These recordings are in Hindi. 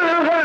Hallelujah.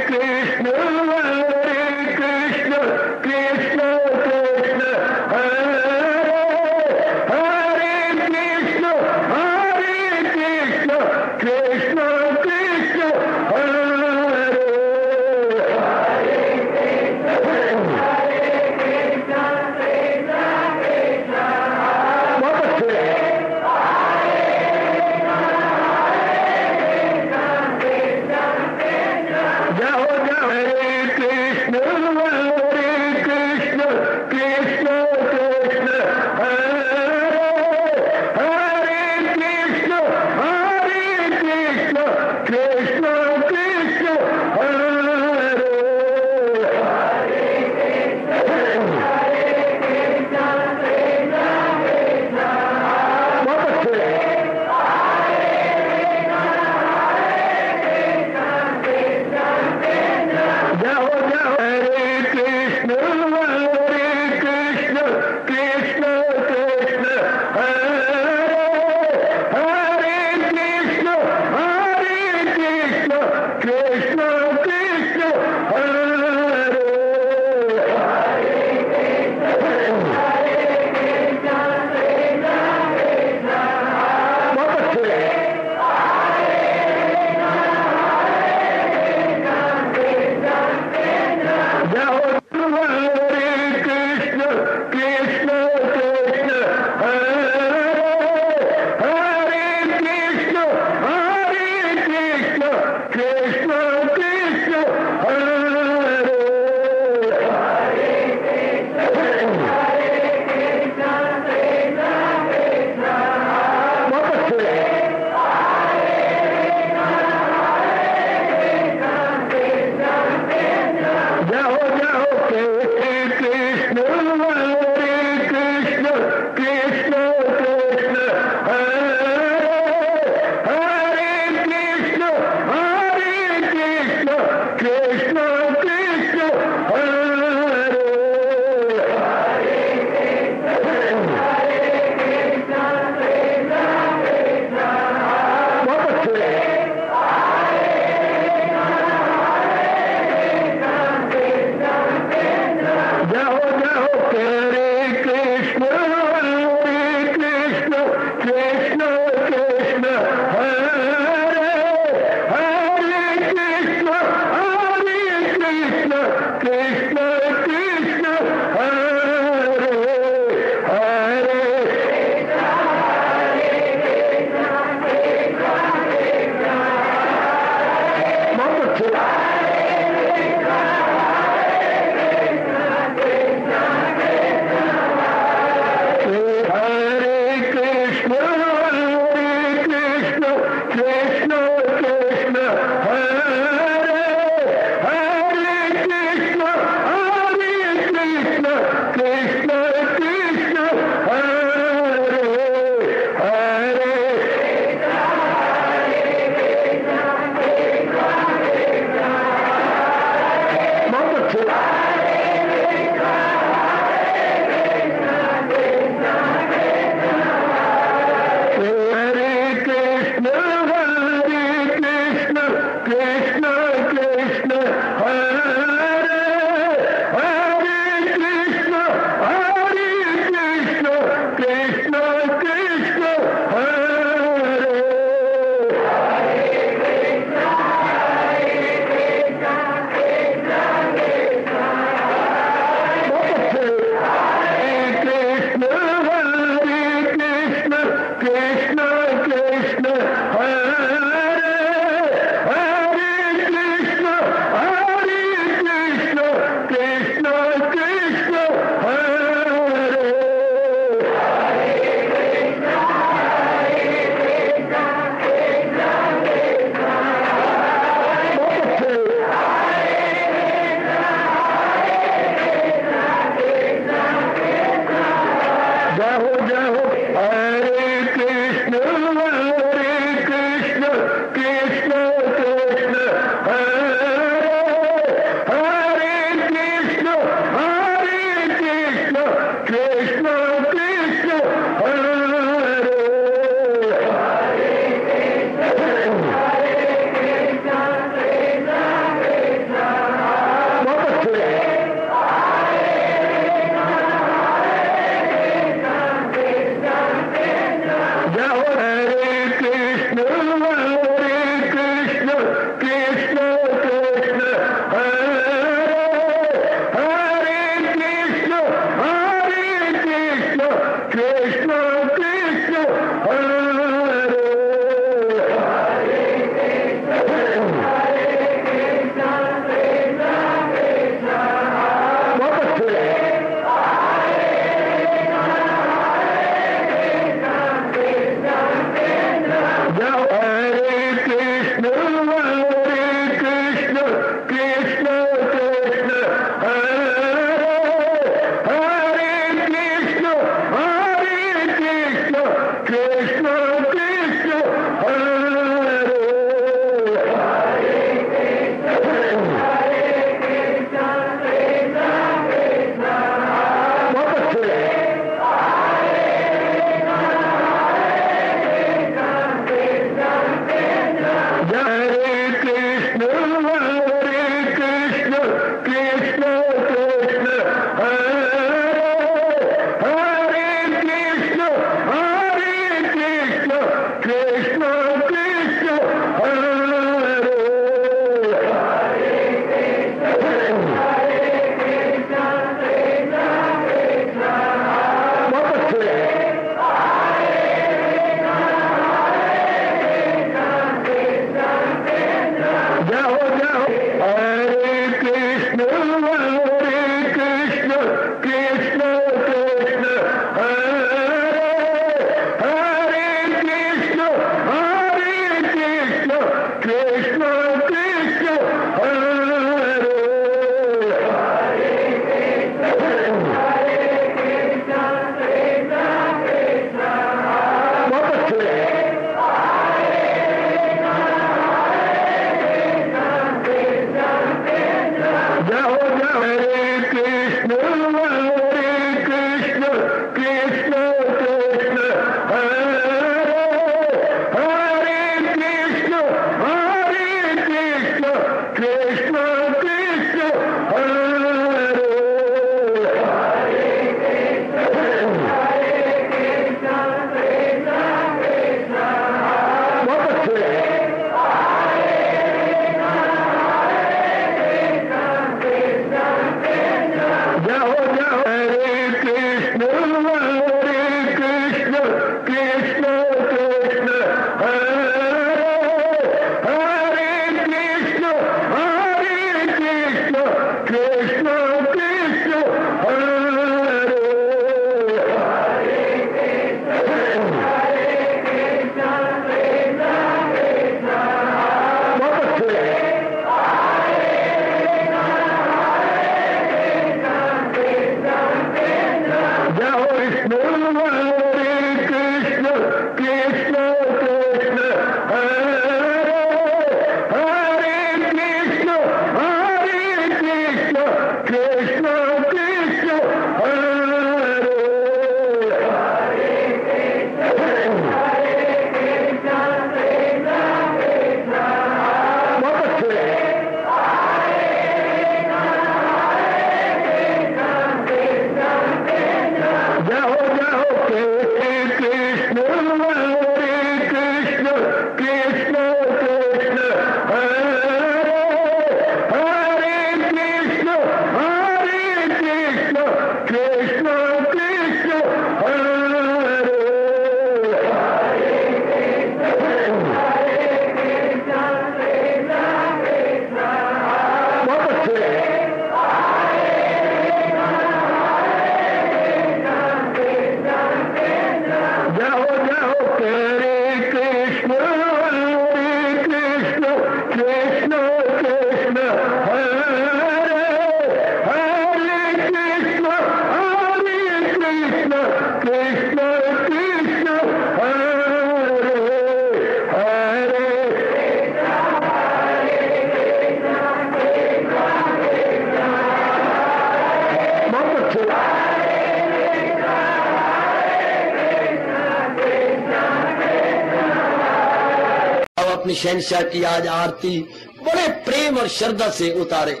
शहनशाह की आज आरती बड़े प्रेम और श्रद्धा से उतारे।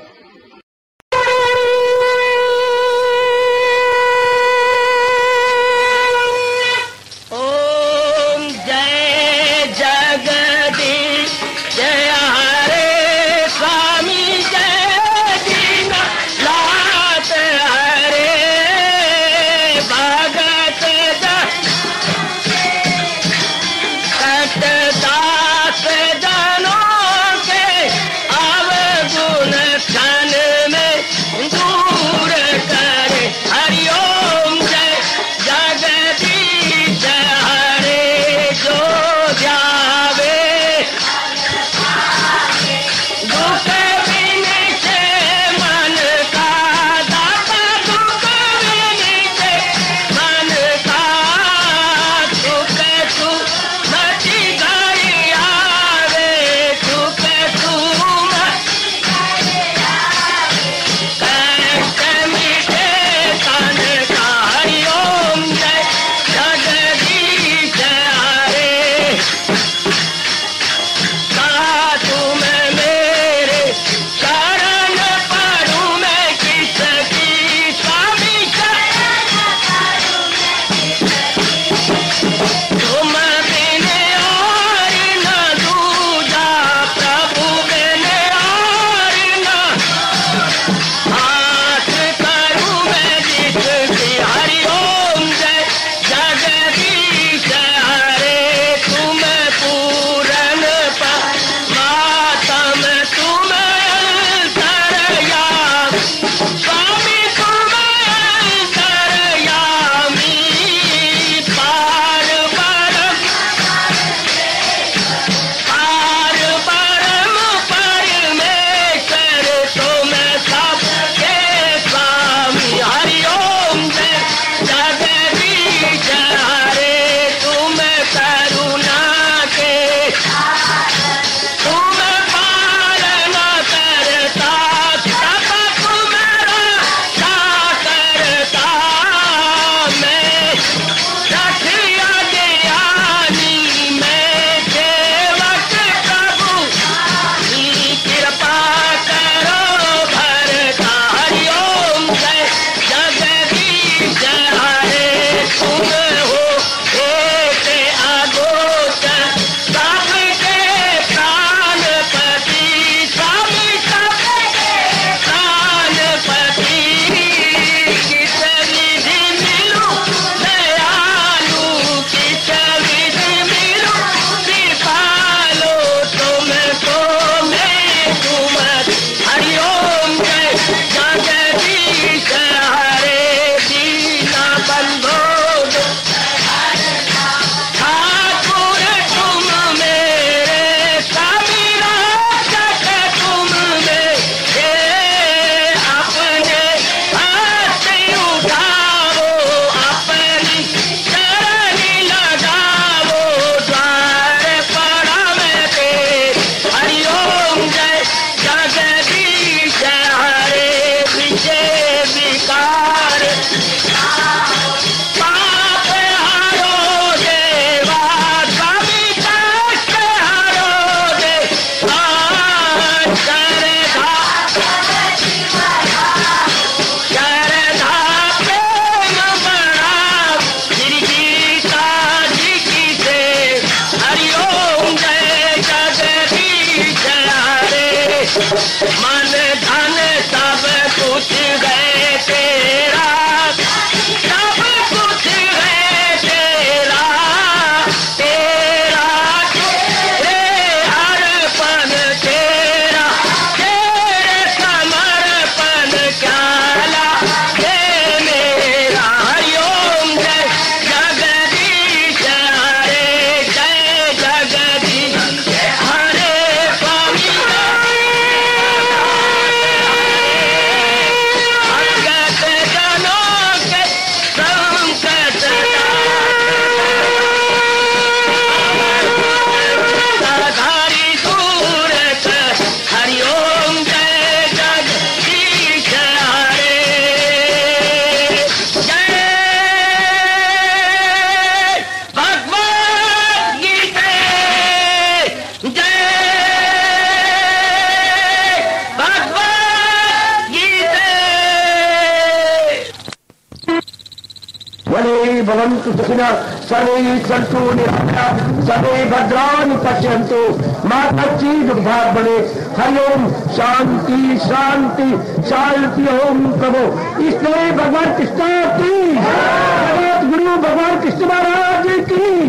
सन्तु निरामया सर्वे भद्राणि पश्यन्तु। माता चीज़ भाग बने। हरिओम शांति शांति। शांति ओम प्रभु। इसलिए भगवान कृष्ण की। जगत गुरु भगवान कृष्ण महाराज की।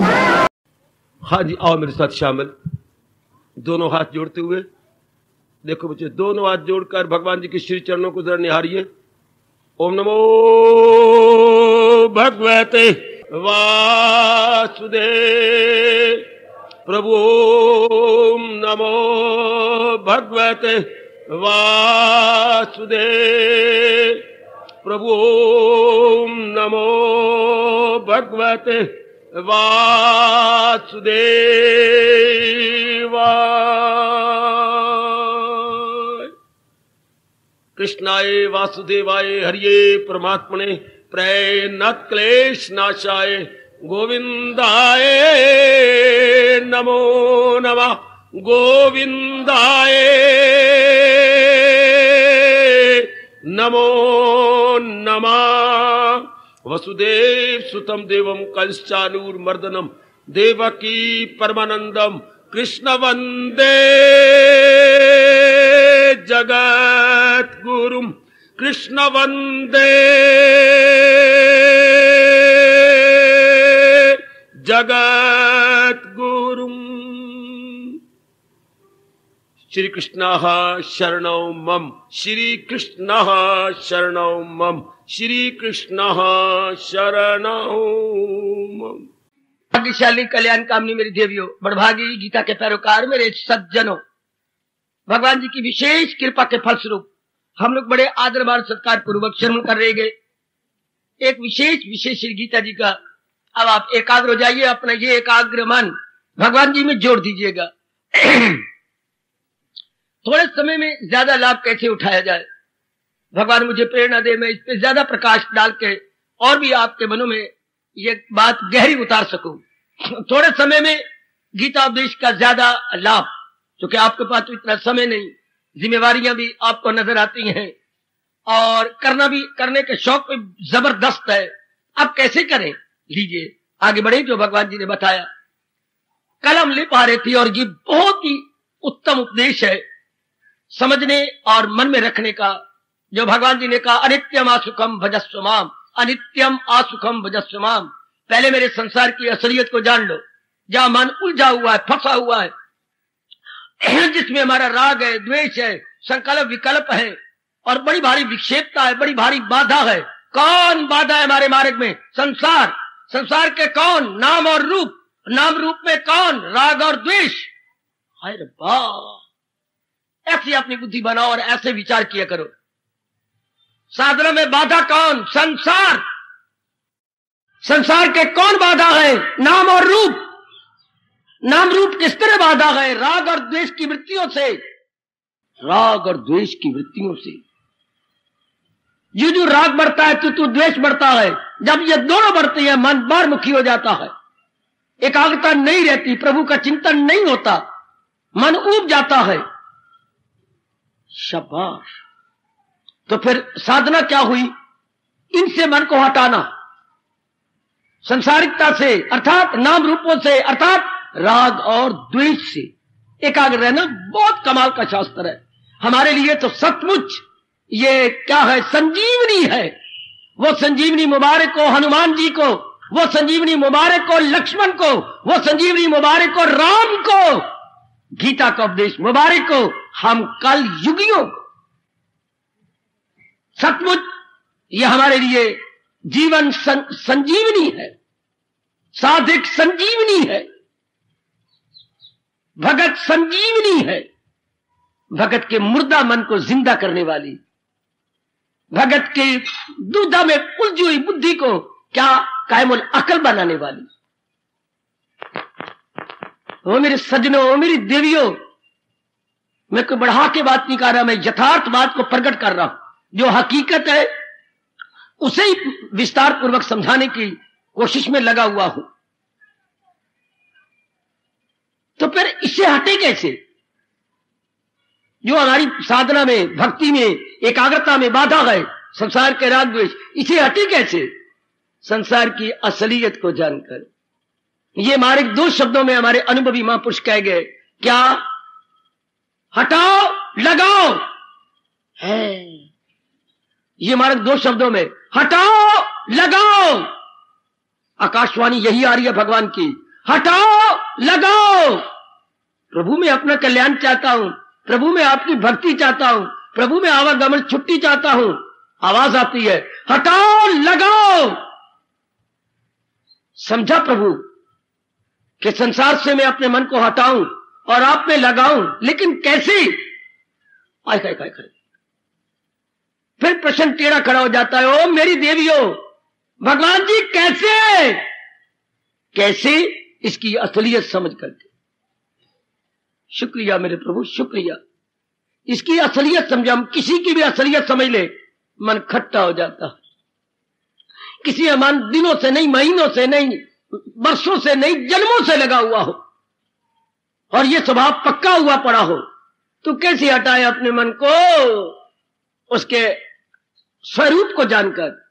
हाँ जी, आओ मेरे साथ शामिल। दोनों हाथ जोड़ते हुए। देखो बच्चे, दोनों हाथ जोड़कर भगवान जी के श्री चरणों को जरा निहारिए। ओम नमो भगवते वासुदेव प्रभु नमो भगवते वासुदेव प्रभु नमो भगवते वासुदेवाय कृष्णाय वासुदेवाय हरिये परमात्मने प्रय न नाशाय। गोविंदाय नमो नमः। गोविंदाय नमो नमः। वसुदेव सुतम देवम कंचानूर मर्दनम देवकी परमानंदम कृष्ण वंदे जगत गुरुम कृष्ण वंदे। जगत गुरु श्री कृष्ण शरण मम। श्री कृष्ण शरण मम। श्री कृष्ण शरण मम। भाग्यशाली कल्याण कामनी मेरी देवियों, बड़भागी गीता के पैरोकार मेरे सज्जनों, भगवान जी की विशेष कृपा के फलस्वरूप हम लोग बड़े आदर मान सत्कार पूर्वक श्रवण कर रहे गए एक विशेष विशेष गीता जी का। अब आप एकाग्र हो जाइए, अपना ये एकाग्र मन भगवान जी में जोड़ दीजिएगा। थोड़े समय में ज़्यादा लाभ कैसे उठाया जाए? भगवान मुझे प्रेरणा दे, मैं इस पे ज़्यादा प्रकाश डाल के और भी आपके मनों में ये बात गहरी उतार सकूँ। थोड़े समय में गीता उपदेश का ज़्यादा लाभ, क्योंकि आपके पास तो इतना समय नहीं। जिम्मेवारियाँ भी आपको नज़र आती हैं और करना भी, करने के शौक भी ज़बरदस्त है। आप कैसे करें? लीजिए, आगे बढ़े जो भगवान जी ने बताया। कलम ले पा रही थी और ये बहुत ही उत्तम उपदेश है। समझने और मन में रखने का, जो भगवान जी ने कहा, अनित्यम आसुखम भजस्वमाम अनित्यम आसुखम भजस्वमाम पहले मेरे संसार की असलियत को जान लो। जहाँ मन उलझा हुआ है, फंसा हुआ है जिसमें हमारा राग है, द्वेष है, संकल्प विकल्प है, और बड़ी भारी विक्षेपता है, बड़ी भारी बाधा है। कौन बाधा है हमारे मार्ग में? संसार। संसार के कौन? नाम और रूप। नाम रूप में कौन? राग और द्वेष। ऐसी अपनी बुद्धि बनाओ और ऐसे विचार किया करो। साधना में बाधा कौन? संसार। संसार के कौन बाधा है? नाम और रूप। नाम रूप किस तरह बाधा है? राग और द्वेष की वृत्तियों से। राग और द्वेष की वृत्तियों से। जो जो राग बढ़ता है तो तू द्वेष बढ़ता है। जब ये दोनों बढ़ते हैं, मन बार मुखी हो जाता है। एकाग्रता नहीं रहती, प्रभु का चिंतन नहीं होता। मन ऊब जाता है। शाबाश। तो फिर साधना क्या हुई? इनसे मन को हटाना। संसारिकता से, अर्थात नाम रूपों से, अर्थात राग और द्वेष से। एकाग्र रहना बहुत कमाल का शास्त्र है। हमारे लिए तो सचमुच ये क्या है संजीवनी है। वो संजीवनी मुबारक को हनुमान जी को वो संजीवनी मुबारक को लक्ष्मण को वो संजीवनी मुबारक को राम को। गीता का उपदेश मुबारक को हम कल युगियों को। सचमुच ये हमारे लिए जीवन सं, संजीवनी है साधिक संजीवनी है। भगत संजीवनी है। भगत के मुर्दा मन को ज़िंदा करने वाली। भगत के दूधा में उलझी हुई बुद्धि को क्या कायमुल अकल बनाने वाली। वो मेरे सजनों वो मेरी देवियों, मैं कोई बढ़ा के बात नहीं कर रहा, मैं यथार्थ बात को प्रकट कर रहा हूँ। जो हकीकत है, उसे ही विस्तार पूर्वक समझाने की कोशिश में लगा हुआ हूँ। तो फिर इससे हटे कैसे? जो हमारी साधना में, भक्ति में, एकाग्रता में बाधा है, संसार के राग द्वेष, इसे हटे कैसे? संसार की असलियत को जानकर। ये हमारे दो शब्दों में हमारे अनुभवी महापुरुष कह गए, क्या? हटाओ, लगाओ। है। ये हमारे दो शब्दों में, हटाओ, लगाओ। आकाशवाणी यही आ रही है भगवान की, हटाओ लगाओ। प्रभु, में अपना कल्याण चाहता हूँ। प्रभु, में आपकी भक्ति चाहता हूँ। प्रभु, में आवागमन छुट्टी चाहता हूँ। आवाज़ आती है, हटाओ, लगाओ। समझा प्रभु कि संसार से मैं अपने मन को हटाऊं और आप में लगाऊँ, लेकिन कैसे? आय काय काय फिर प्रश्न टेढ़ा खड़ा हो जाता है, ओ मेरी देवियों, भगवान जी, कैसे? कैसे? इसकी असलियत समझ करके शुक्रिया मेरे प्रभु, शुक्रिया। इसकी असलियत समझा, हम किसी की भी असलियत समझ ले, मन खट्टा हो जाता है। किसी अमान दिनों से नहीं, महीनों से नहीं, वर्षों से नहीं, जन्मों से लगा हुआ हो। और ये स्वभाव पक्का हुआ पड़ा हो तो कैसे हटाए अपने मन को? उसके स्वरूप को जानकर।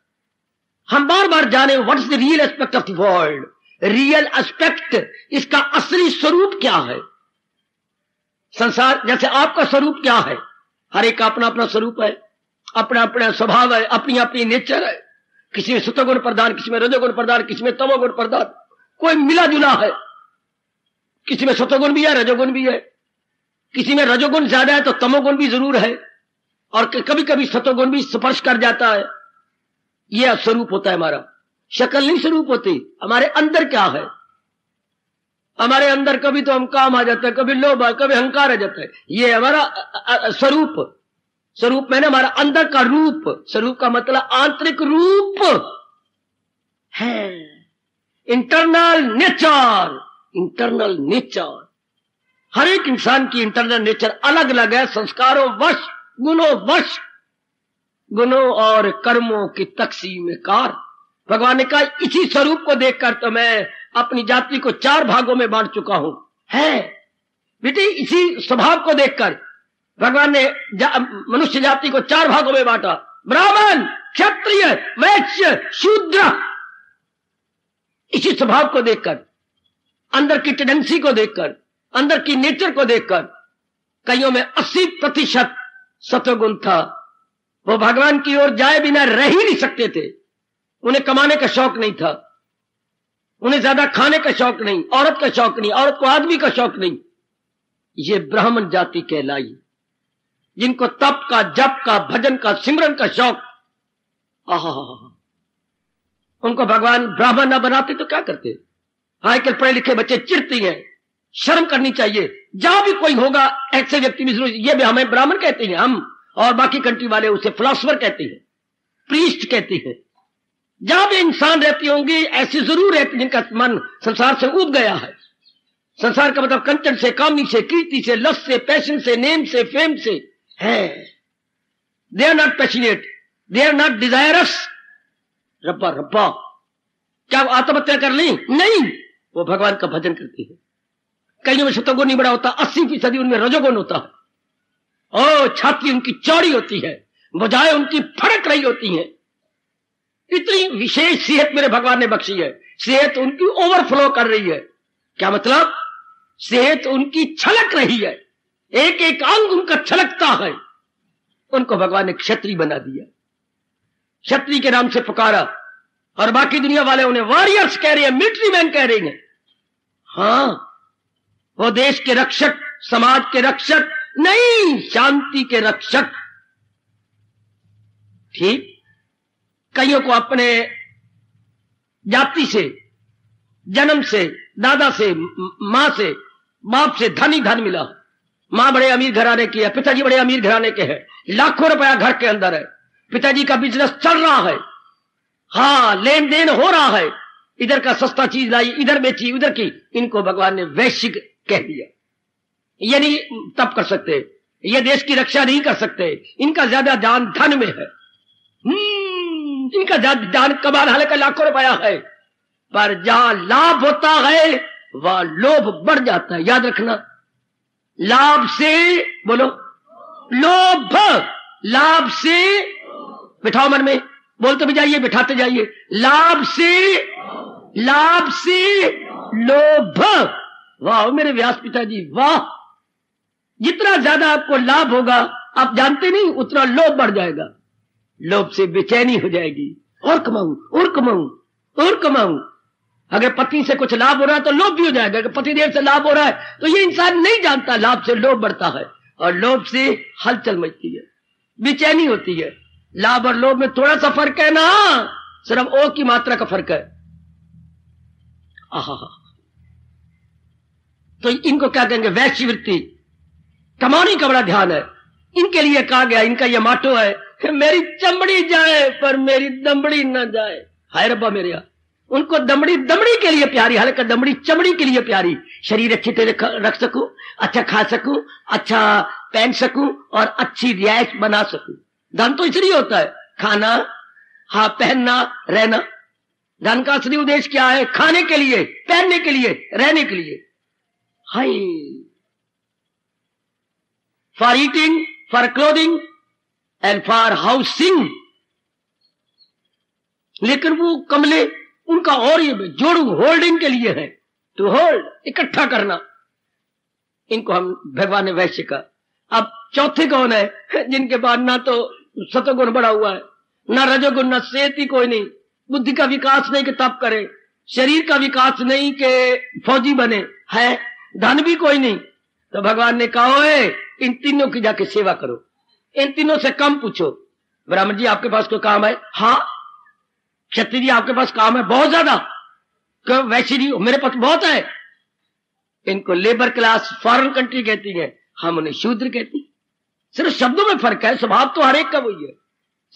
हम बार बार जाने what is the real aspect of the world real aspect, इसका असली स्वरूप क्या है? संसार जैसे आपका स्वरूप क्या है? हर एक का अपना अपना स्वरूप है अपना अपना स्वभाव है अपनी अपनी नेचर है। किसी में सुतगुण प्रदान, किसी में रजोगुण प्रदान, किसी में तमोगुण प्रदान। कोई मिला जुला है। किसी में सतोगुण भी है, रजोगुण भी है। किसी में रजोगुण ज़्यादा है तो तमोगुण भी ज़रूर है। और कभी कभी सतोगुण भी स्पर्श कर जाता है। यह स्वरूप होता है हमारा। शक्ल नहीं स्वरूप होती। हमारे अंदर क्या है? हमारे अंदर कभी तो हम काम आ जाता है, कभी लोभ कभी अहंकार आ जाता है। ये हमारा स्वरूप। स्वरूप मैंने हमारा अंदर का रूप। स्वरूप का मतलब आंतरिक रूप है। Internal nature. Internal nature. हर एक इंसान की इंटरनल नेचर अलग अलग है। संस्कारों वश, गुणों वश, गुणों और कर्मों की तकसीम कार। भगवान ने कहा इसी स्वरूप को देखकर तो मैं अपनी जाति को चार भागों में बांट चुका हूँ। है। बेटी इसी स्वभाव को देखकर भगवान ने जा, मनुष्य जाति को चार भागों में बांटा। ब्राह्मण क्षत्रिय वैश्य शूद्र। इसी स्वभाव को देखकर अंदर की टेंडेंसी को देखकर अंदर की नेचर को देखकर कईयों में अस्सी प्रतिशत सत्वगुण था। वो भगवान की ओर जाए बिना रह ही नहीं सकते थे। उन्हें कमाने का शौक नहीं था। उन्हें ज़्यादा खाने का शौक नहीं, औरत का शौक नहीं, औरत को आदमी का शौक नहीं। ये ब्राह्मण जाति कहलाई। जिनको तप का, जप का, भजन का, सिमरन का शौक उनको भगवान ब्राह्मण न बनाते तो क्या करते? आजकल पढ़े लिखे बच्चे चिड़ती हैं। शर्म करनी चाहिए। जहाँ भी कोई होगा, ऐसे व्यक्ति भी ज़रूर ये भी हमें ब्राह्मण कहते हैं। हम और बाकी कंट्री वाले उसे फिलोसफर कहते हैं। प्रीस्ट कहते हैं। जहाँ भी इंसान रहती होंगी, ऐसी ज़रूर रहती जिनका मन संसार से उब गया है। संसार का मतलब कंचन से, कामी से, कीर्ति से, लस से, पैशन से, नेम से, फेम से है। They are not passionate they are not desirous रब्बा रब्बा। क्या वो आत्महत्या कर ली? नहीं। वो भगवान का भजन करती है। कईयों में शतगुण नहीं बड़ा होता, अस्सी फ़ीसदी उनमें रजोगुण होता है। ओ छाती उनकी चौड़ी होती है, बजाय उनकी फड़क रही होती है। इतनी विशेष सेहत मेरे भगवान ने बख्शी है। सेहत उनकी ओवरफ्लो कर रही है। क्या मतलब? सेहत उनकी छलक रही है। एक एक अंग उनका छलकता है। उनको भगवान ने क्षत्रिय बना दिया। क्षत्रिय के नाम से पुकारा। और बाकी दुनिया वाले उन्हें वॉरियर्स कह रहे हैं मिलिट्री मैन कह रहे हैं। हाँ, वो देश के रक्षक, समाज के रक्षक, नहीं, शांति के रक्षक। ठीक? कईयों को अपने जाति से, जन्म से, दादा से, माँ से, बाप से धन ही धन मिला। माँ बड़े अमीर घराने की है, पिताजी बड़े अमीर घराने के हैं। लाखों रुपया घर के अंदर है। पिताजी का बिज़नेस चल रहा है। हाँ लेन देन हो रहा है। इधर का सस्ता चीज़ लाई, इधर बेची, उधर की। इनको भगवान ने वैश्विक कह दिया। ये नहीं तब कर सकते। ये देश की रक्षा नहीं कर सकते। इनका ज़्यादा जान धन में है। ज़्यादा जान कमाल हाल का लाखों रुपया है। पर जहाँ लाभ होता है, वह लोभ बढ़ जाता है। याद रखना, लाभ से, बोलो, लोभ, लाभ से, बिठाओ मन में, बोलते भी जाइए, बिठाते जाइए। लाभ से लाभ से लोभ। वाह, मेरे व्यास पिताजी, वाह। जितना ज़्यादा आपको लाभ होगा, आप जानते नहीं, उतना लोभ बढ़ जाएगा। लोभ से बेचैनी हो जाएगी। और कमाऊं और कमाऊं और कमाऊं। अगर पति से कुछ लाभ हो रहा है तो लोभ भी हो जाएगा। अगर पति देव से लाभ हो रहा है तो ये इंसान नहीं जानता लाभ से लोभ बढ़ता है और लोभ से हलचल मचती है, बेचैनी होती है। लाभ और लोभ में थोड़ा सा फ़र्क है ना? सिर्फ़ ओ की मात्रा का फ़र्क है। आहा तो इनको क्या कहेंगे? वैश्य वृत्ति। कमाने का बड़ा ध्यान है। इनके लिए कहा गया, इनका यह माटो है कि मेरी चमड़ी जाए, पर मेरी दमड़ी ना जाए। हाय रब्बा मेरे यहाँ उनको दमड़ी दमड़ी के लिए प्यारी, हालाँकि दमड़ी चमड़ी के लिए प्यारी। शरीर अच्छी तरह रख सकूँ अच्छा खा सकूँ अच्छा पहन सकूँ, और अच्छी रियायत बना सकूँ। धन तो इसलिए होता है, खाना हाँ पहनना, रहना। धन का असली उद्देश्य क्या है? खाने के लिए, पहनने के लिए, रहने के लिए। High for eating for clothing and for housing लेकिन वो कमले उनका और ये जोड़ू होल्डिंग के लिए है। टू होल्ड, इकट्ठा करना। इनको हम भगवान ने वैश्य का अब चौथे कौन है? जिनके बाद ना तो सतगुण बड़ा हुआ है, ना रजोगुण, ना सेती कोई नहीं। बुद्धि का विकास नहीं कि तप करे। शरीर का विकास नहीं के फौजी बने। है? धन भी कोई नहीं। तो भगवान ने कहा है इन तीनों की जाके सेवा करो। इन तीनों से कम पूछो। ब्राह्मण जी, आपके पास कोई काम है? हाँ। क्षत्रिय जी, आपके पास काम है? बहुत ज़्यादा। वैसे जी मेरे पास बहुत है। इनको लेबर क्लास फॉरेन कंट्री कहती है। हम उन्हें शूद्र कहती सिर्फ़ शब्दों में फ़र्क है, स्वभाव तो हर एक का वही है।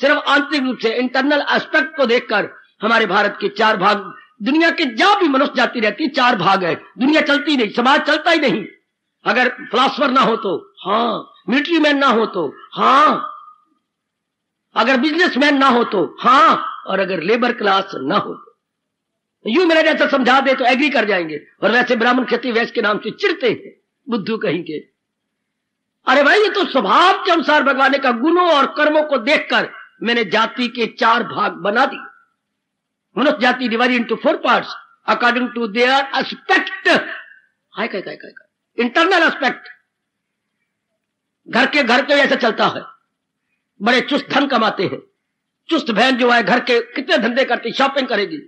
सिर्फ़ आंतरिक रूप से इंटरनल एस्पेक्ट को देखकर हमारे भारत के चार भाग, दुनिया के जहाँ भी मनुष्य जाती रहती है, चार भाग है। दुनिया चलती नहीं, समाज चलता ही नहीं। अगर फिलासफर ना हो तो हाँ मिलिट्री मैन ना हो तो हाँ। अगर बिजनेसमैन ना हो तो हाँ। और अगर लेबर क्लास ना हो तो। यूँ मेरा जैसा समझा दे तो एग्री कर जाएँगे। और वैसे ब्राह्मण क्षत्रिय वैश्य के नाम से चिड़ते हैं, बुद्धू कहीं के अरे भाई, ये तो स्वभाव के अनुसार भगवान का गुणों और कर्मों को देखकर मैंने जाति के चार भाग बना दिए। मनुष्य जाति divide into four part according to their aspect high internal aspect घर के घर तो ऐसा चलता है। बड़े चुस्त धन कमाते हैं। चुस्त बहन जो है घर के कितने धंधे करती शॉपिंग करेगी।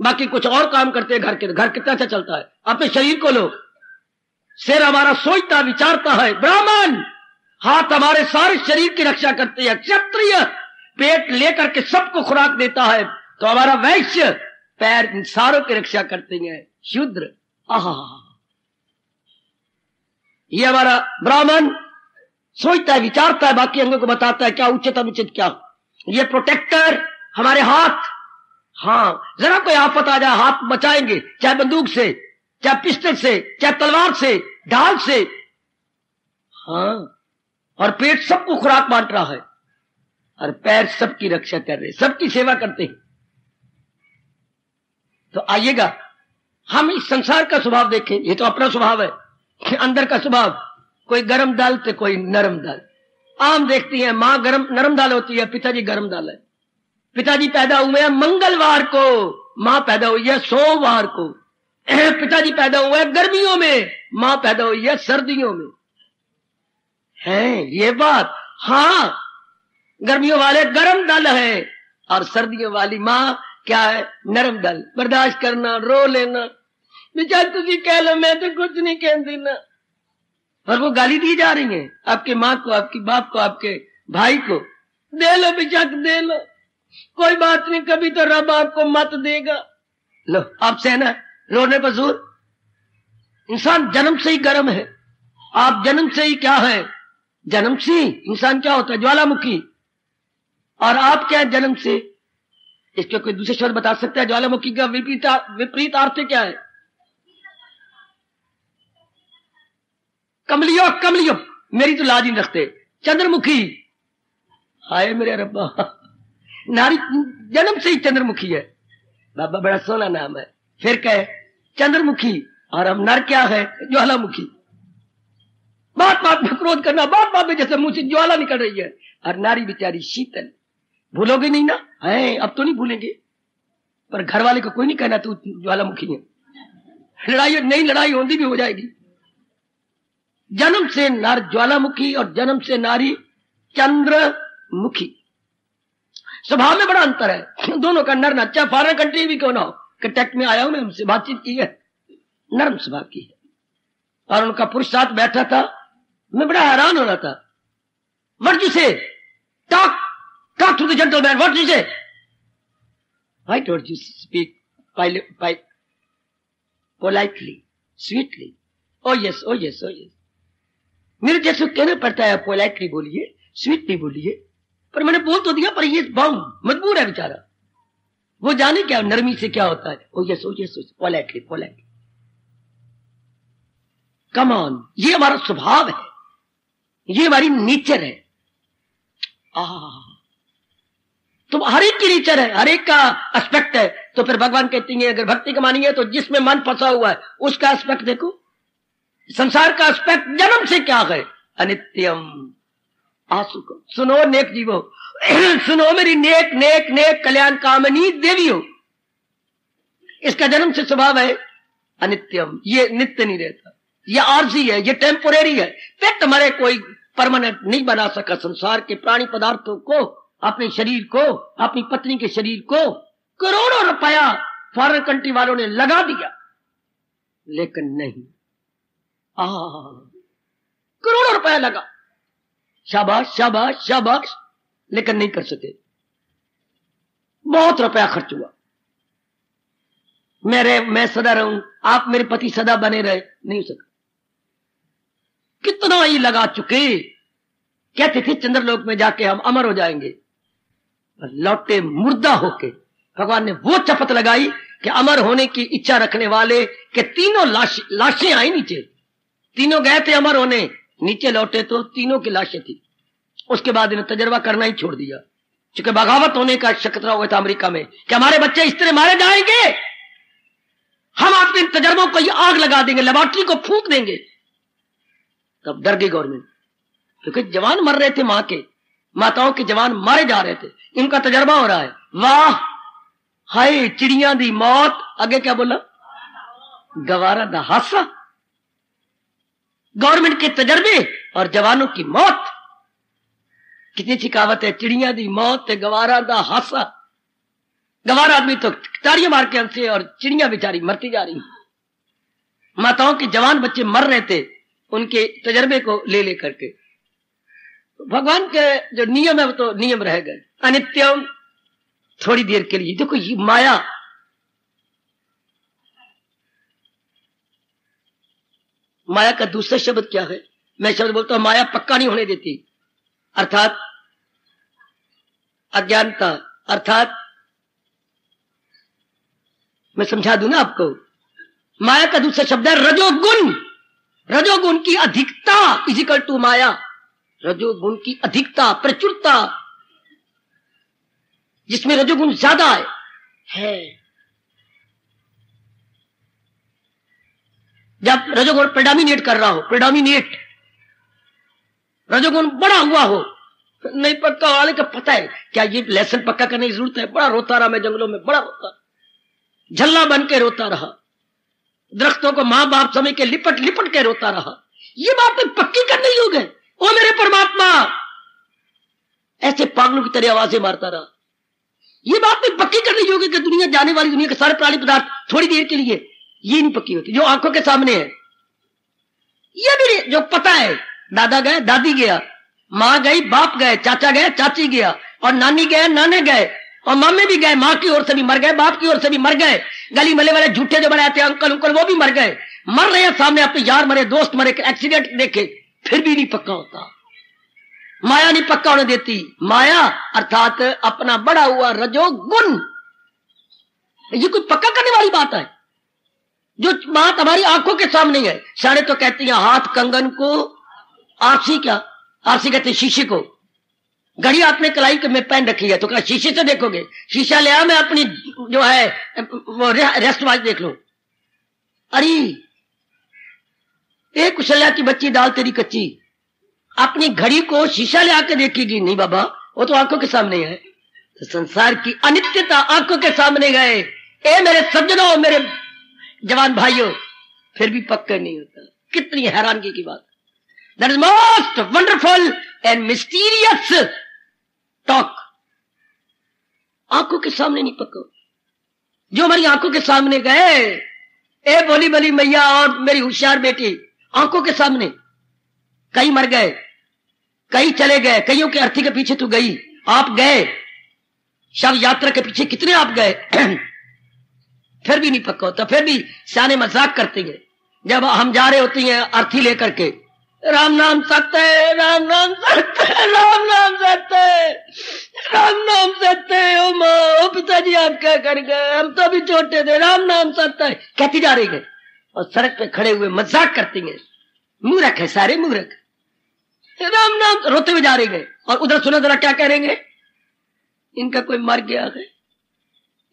बाकी कुछ और काम करते हैं घर के, घर कितना अच्छा चलता है। अपने शरीर को लोग। शेर हमारा सोचता, विचारता है, ब्राह्मण! हाथ हमारे सारे शरीर की रक्षा करते हैं, क्षत्रिय! पेट लेकर के सबको खुराक देता है तो हमारा वैश्य पैर इन सारों की रक्षा करते हैं। शूद्र, आहा! ये हमारा ब्राह्मण सोचता है, विचारता है, बाकी अंगों को बताता है, क्या उचित, अनुचित, क्या? ये प्रोटेक्टर हमारे हाथ। हाँ जरा कोई आफत आ जाए, हाथ बचाएँगे, चाहे बंदूक से, चाहे पिस्टल से, चाहे तलवार से, ढाल से। हाँ और पेट सबको खुराक बांट रहा है। और पैर सबकी रक्षा कर रहे सबकी सेवा करते हैं। तो आइएगा, हम इस संसार का स्वभाव देखें, ये तो अपना स्वभाव है अंदर का स्वभाव। कोई गर्म दाल तो कोई नरम दाल। आम देखती है, माँ गर्म, नरम दाल होती है, पिताजी गर्म दाल है। पिताजी पैदा हुए हैं मंगलवार को, माँ पैदा हुई है सोमवार को। पिताजी पैदा हुए हैं गर्मियों में, माँ पैदा हुई है सर्दियों में। है, ये बात हाँ गर्मियों वाले गर्म दल है, और सर्दियों वाली माँ क्या है, नरम दल। बर्दाश्त करना, रो लेना। बेचार तुझे कह लो, मैं तो कुछ नहीं कहती ना और वो गाली दी जा रही है। आपके माँ को, आपकी बाप को, आपके भाई को। दे लो बेचाक दे लो। कोई बात नहीं, कभी तो रब आपको मत देगा। लो, आप सहना रोने पर ज़ोर। इंसान जन्म से ही गर्म है। आप जन्म से ही क्या है? जन्म से इंसान क्या होता है? ज्वालामुखी। और आप क्या है जन्म से? इसके कोई दूसरे शब्द बता सकते हैं? ज्वालामुखी का विपरीत विपरीत अर्थ क्या है? कमलियो कमलियो, मेरी तो लाज नहीं रखते। चंद्रमुखी। हाय मेरे रब्बा। नारी जन्म से ही चंद्रमुखी है। बाबा, बड़ा सोना नाम है। फिर कहे, चंद्रमुखी, और हम नर क्या है? ज्वालामुखी। बात बात में क्रोध करना बात बात में जैसे मुँह से ज्वाला निकल रही है। और नारी बेचारी शीतल। भूलोगे नहीं ना? है, अब तो नहीं भूलेंगे। पर घर वाले को कोई नहीं कहना, तू ज्वालामुखी है। लड़ाई, नई लड़ाई होती भी हो जाएगी। जन्म से नर ज्वालामुखी और जन्म से नारी चंद्रमुखी। स्वभाव में बड़ा अंतर है। दोनों का नर अच्छा फॉरन कंट्री भी क्यों ना हो? कंटेक्ट में आया हूँ मैं उनसे बातचीत की है। नर्म स्वभाव की है। और उनका पुरुष साथ बैठा था। मैं बड़ा हैरान हो रहा था। What you say talk talk to the gentleman what you say I don't you speak politely sweetly oh yes oh yes oh yes मेरे जैसे कहना पड़ता है पोलाइटली बोलिए, स्वीटली बोलिए, पर मैंने बोल तो दिया, पर ये बाउंड, मजबूर है बेचारा। वो जाने क्या, नरमी से क्या होता है? ओ yes oh yes politely politely. Come on ये हमारा स्वभाव है। ये हमारी नेचर है। तो हर एक की नेचर है, हर एक का एस्पेक्ट है। तो फिर भगवान कहती है, अगर भक्ति कमानी है तो जिसमें मन फंसा हुआ है, उसका एस्पेक्ट देखो। संसार का एस्पेक्ट जन्म से क्या है? अनित्यम। आँसू को। सुनो नेक जीवो। सुनो मेरी नेक नेक नेक कल्याण कामनी देवी हो इसका जन्म से स्वभाव है अनित्यम। ये नित्य नहीं रहता। ये आरजी है, ये टेम्पोरेरी है। फिर तुम्हारे कोई परमानेंट नहीं बना सका संसार के प्राणी पदार्थों को, अपने शरीर को, अपनी पत्नी के शरीर को। करोड़ों रुपया फॉरन कंट्री वालों ने लगा दिया। लेकिन नहीं। करोड़ों रुपया लगा। शाबाश शाबाश शाबाश। लेकिन नहीं कर सके। बहुत रुपया खर्च हुआ। मेरे, मैं सदा रहूँ। आप मेरे पति सदा बने रहे। नहीं हो सका। कितना ही लगा चुके। कहते थे, चंद्रलोक में जाके हम अमर हो जाएँगे। लौटे मुर्दा होके भगवान ने वो चपत लगाई कि अमर होने की इच्छा रखने वाले के तीनों लाश, लाशें आई नीचे। तीनों गए थे अमर होने। नीचे लौटे तो तीनों की लाशें थी। उसके बाद इन्हें तजर्बा करना ही छोड़ दिया। चूँकि बगावत होने का खतरा हुआ था अमेरिका में कि हमारे बच्चे इस तरह मारे जाएँगे। हम अपने तजर्बों को आग लगा देंगे, लेबोरेटरी को फूक देंगे। तब डर गई गवर्नमेंट। क्योंकि जवान मर रहे थे माँ के। माताओं के जवान मारे जा रहे थे। इनका तजर्बा हो रहा है। वाह! हाय, चिड़िया दी मौत। आगे क्या बोला? गवारा दा गवर्नमेंट के तजर्बे और जवानों की मौत। कितनी अच्छी है, चिड़िया दी मौत, गवारा दा हासा गवार आदमी तो ताड़ियाँ मार के हंसे और चिड़िया बेचारी मरती जा रही माताओं के जवान बच्चे मर रहे थे, उनके तजर्बे को ले ले करके भगवान के जो नियम है, वो तो नियम रह गए। अनित्यम, थोड़ी देर के लिए। देखो, ये माया माया का दूसरा शब्द क्या है? मैं शब्द बोलता हूँ माया पक्का नहीं होने देती। अर्थात अज्ञानता अर्थात मैं समझा दू ना आपको? माया का दूसरा शब्द है रजोगुण। रजोगुण की अधिकता इजिकल टू माया। रजोगुण की अधिकता प्रचुरता जिसमें रजोगुण ज़्यादा है, है। जब रजोगुण प्रेडामिनेट कर रहा हो प्रेडामिनेट रजोगुण बड़ा हुआ हो, नहीं पक्का वाले का पता है क्या ये लेसन पक्का करने की ज़रूरत है? बड़ा रोता रहा मैं जंगलों में, बड़ा रोता। झल्ला बन के रोता रहा। दरख्तों को माँ बाप समय के लिपट लिपट के रोता रहा। ये बात पक्की करने ही है। ओ मेरे परमात्मा! ऐसे पागलों की तरह आवाज़ें मारता रहा। ये बात मैं पक्की करनी होगी कि दुनिया जाने वाली दुनिया के सारे प्राणी पदार्थ थोड़ी देर के लिए ये नहीं पक्की होती, जो आँखों के सामने है। ये भी जो पता है, दादा गए, दादी गया, माँ गई, बाप गए, चाचा गए, चाची गया, और नानी गए, नाने गए, और मामे भी गए, माँ की ओर से भी मर गए, बाप की ओर से भी मर गए, गली मले वाले झूठे जो बनाए थे अंकल, उंकल, वो भी मर गए, मर रहे हैं सामने अपने यार मरे, दोस्त मरे एक्सीडेंट देखे, फिर भी नहीं पक्का होता। माया नहीं पक्का होने देती। माया, अर्थात अपना बड़ा हुआ रजो गुण ये कोई पक्का करने वाली बात है? जो बात हमारी आँखों के सामने है। सारे तो कहती हैं, हाथ कंगन को, आरसी क्या आरसी कहते शीशे को। घड़ी आपने कलाई के में पहन रखी है तो क्या शीशे से देखोगे? शीशा ले आ मैं अपनी जो है, वो रेस्ट वाइज देख लो। अरे, एक कुशल्या की बच्ची, दाल तेरी कच्ची। अपनी घड़ी को शीशा ले आके देखेगी। नहीं बाबा, वो तो आँखों के सामने है। तो संसार की अनित्यता आँखों के सामने गए ए मेरे सज्जनों, मेरे जवान भाइयों, फिर भी पक्का नहीं होता। कितनी हैरानगी की बात। That is most wonderful and mysterious talk आँखों के सामने नहीं पक्का जो हमारी आँखों के सामने गए, ए बोली बोली मैया और मेरी होशियार बेटी, आँखों के सामने। कई मर गए, कई चले गए, कईयों के अर्थी के पीछे तू गई, आप गए। शव यात्रा के पीछे कितने आप गए? फिर भी नहीं पक्का होता फिर भी सियाने मज़ाक करते हैं। जब हम जा रहे होते हैं अर्थी लेकर के, राम नाम सत्य है, राम नाम सत्य है, राम नाम सत्य है, राम नाम सत्य ओ माँ, ओ पिताजी, आप क्या कर गए? हम तो अभी छोटे थे, राम नाम सत्य है, कहती जा रही है। और सड़क पे खड़े हुए मज़ाक करती हैं। मूर्ख है सारे मूर्ख। राम नाम रोते हुए जा रहे है। और उधर सुनो, जरा क्या कह रहे इनका कोई मर गया है?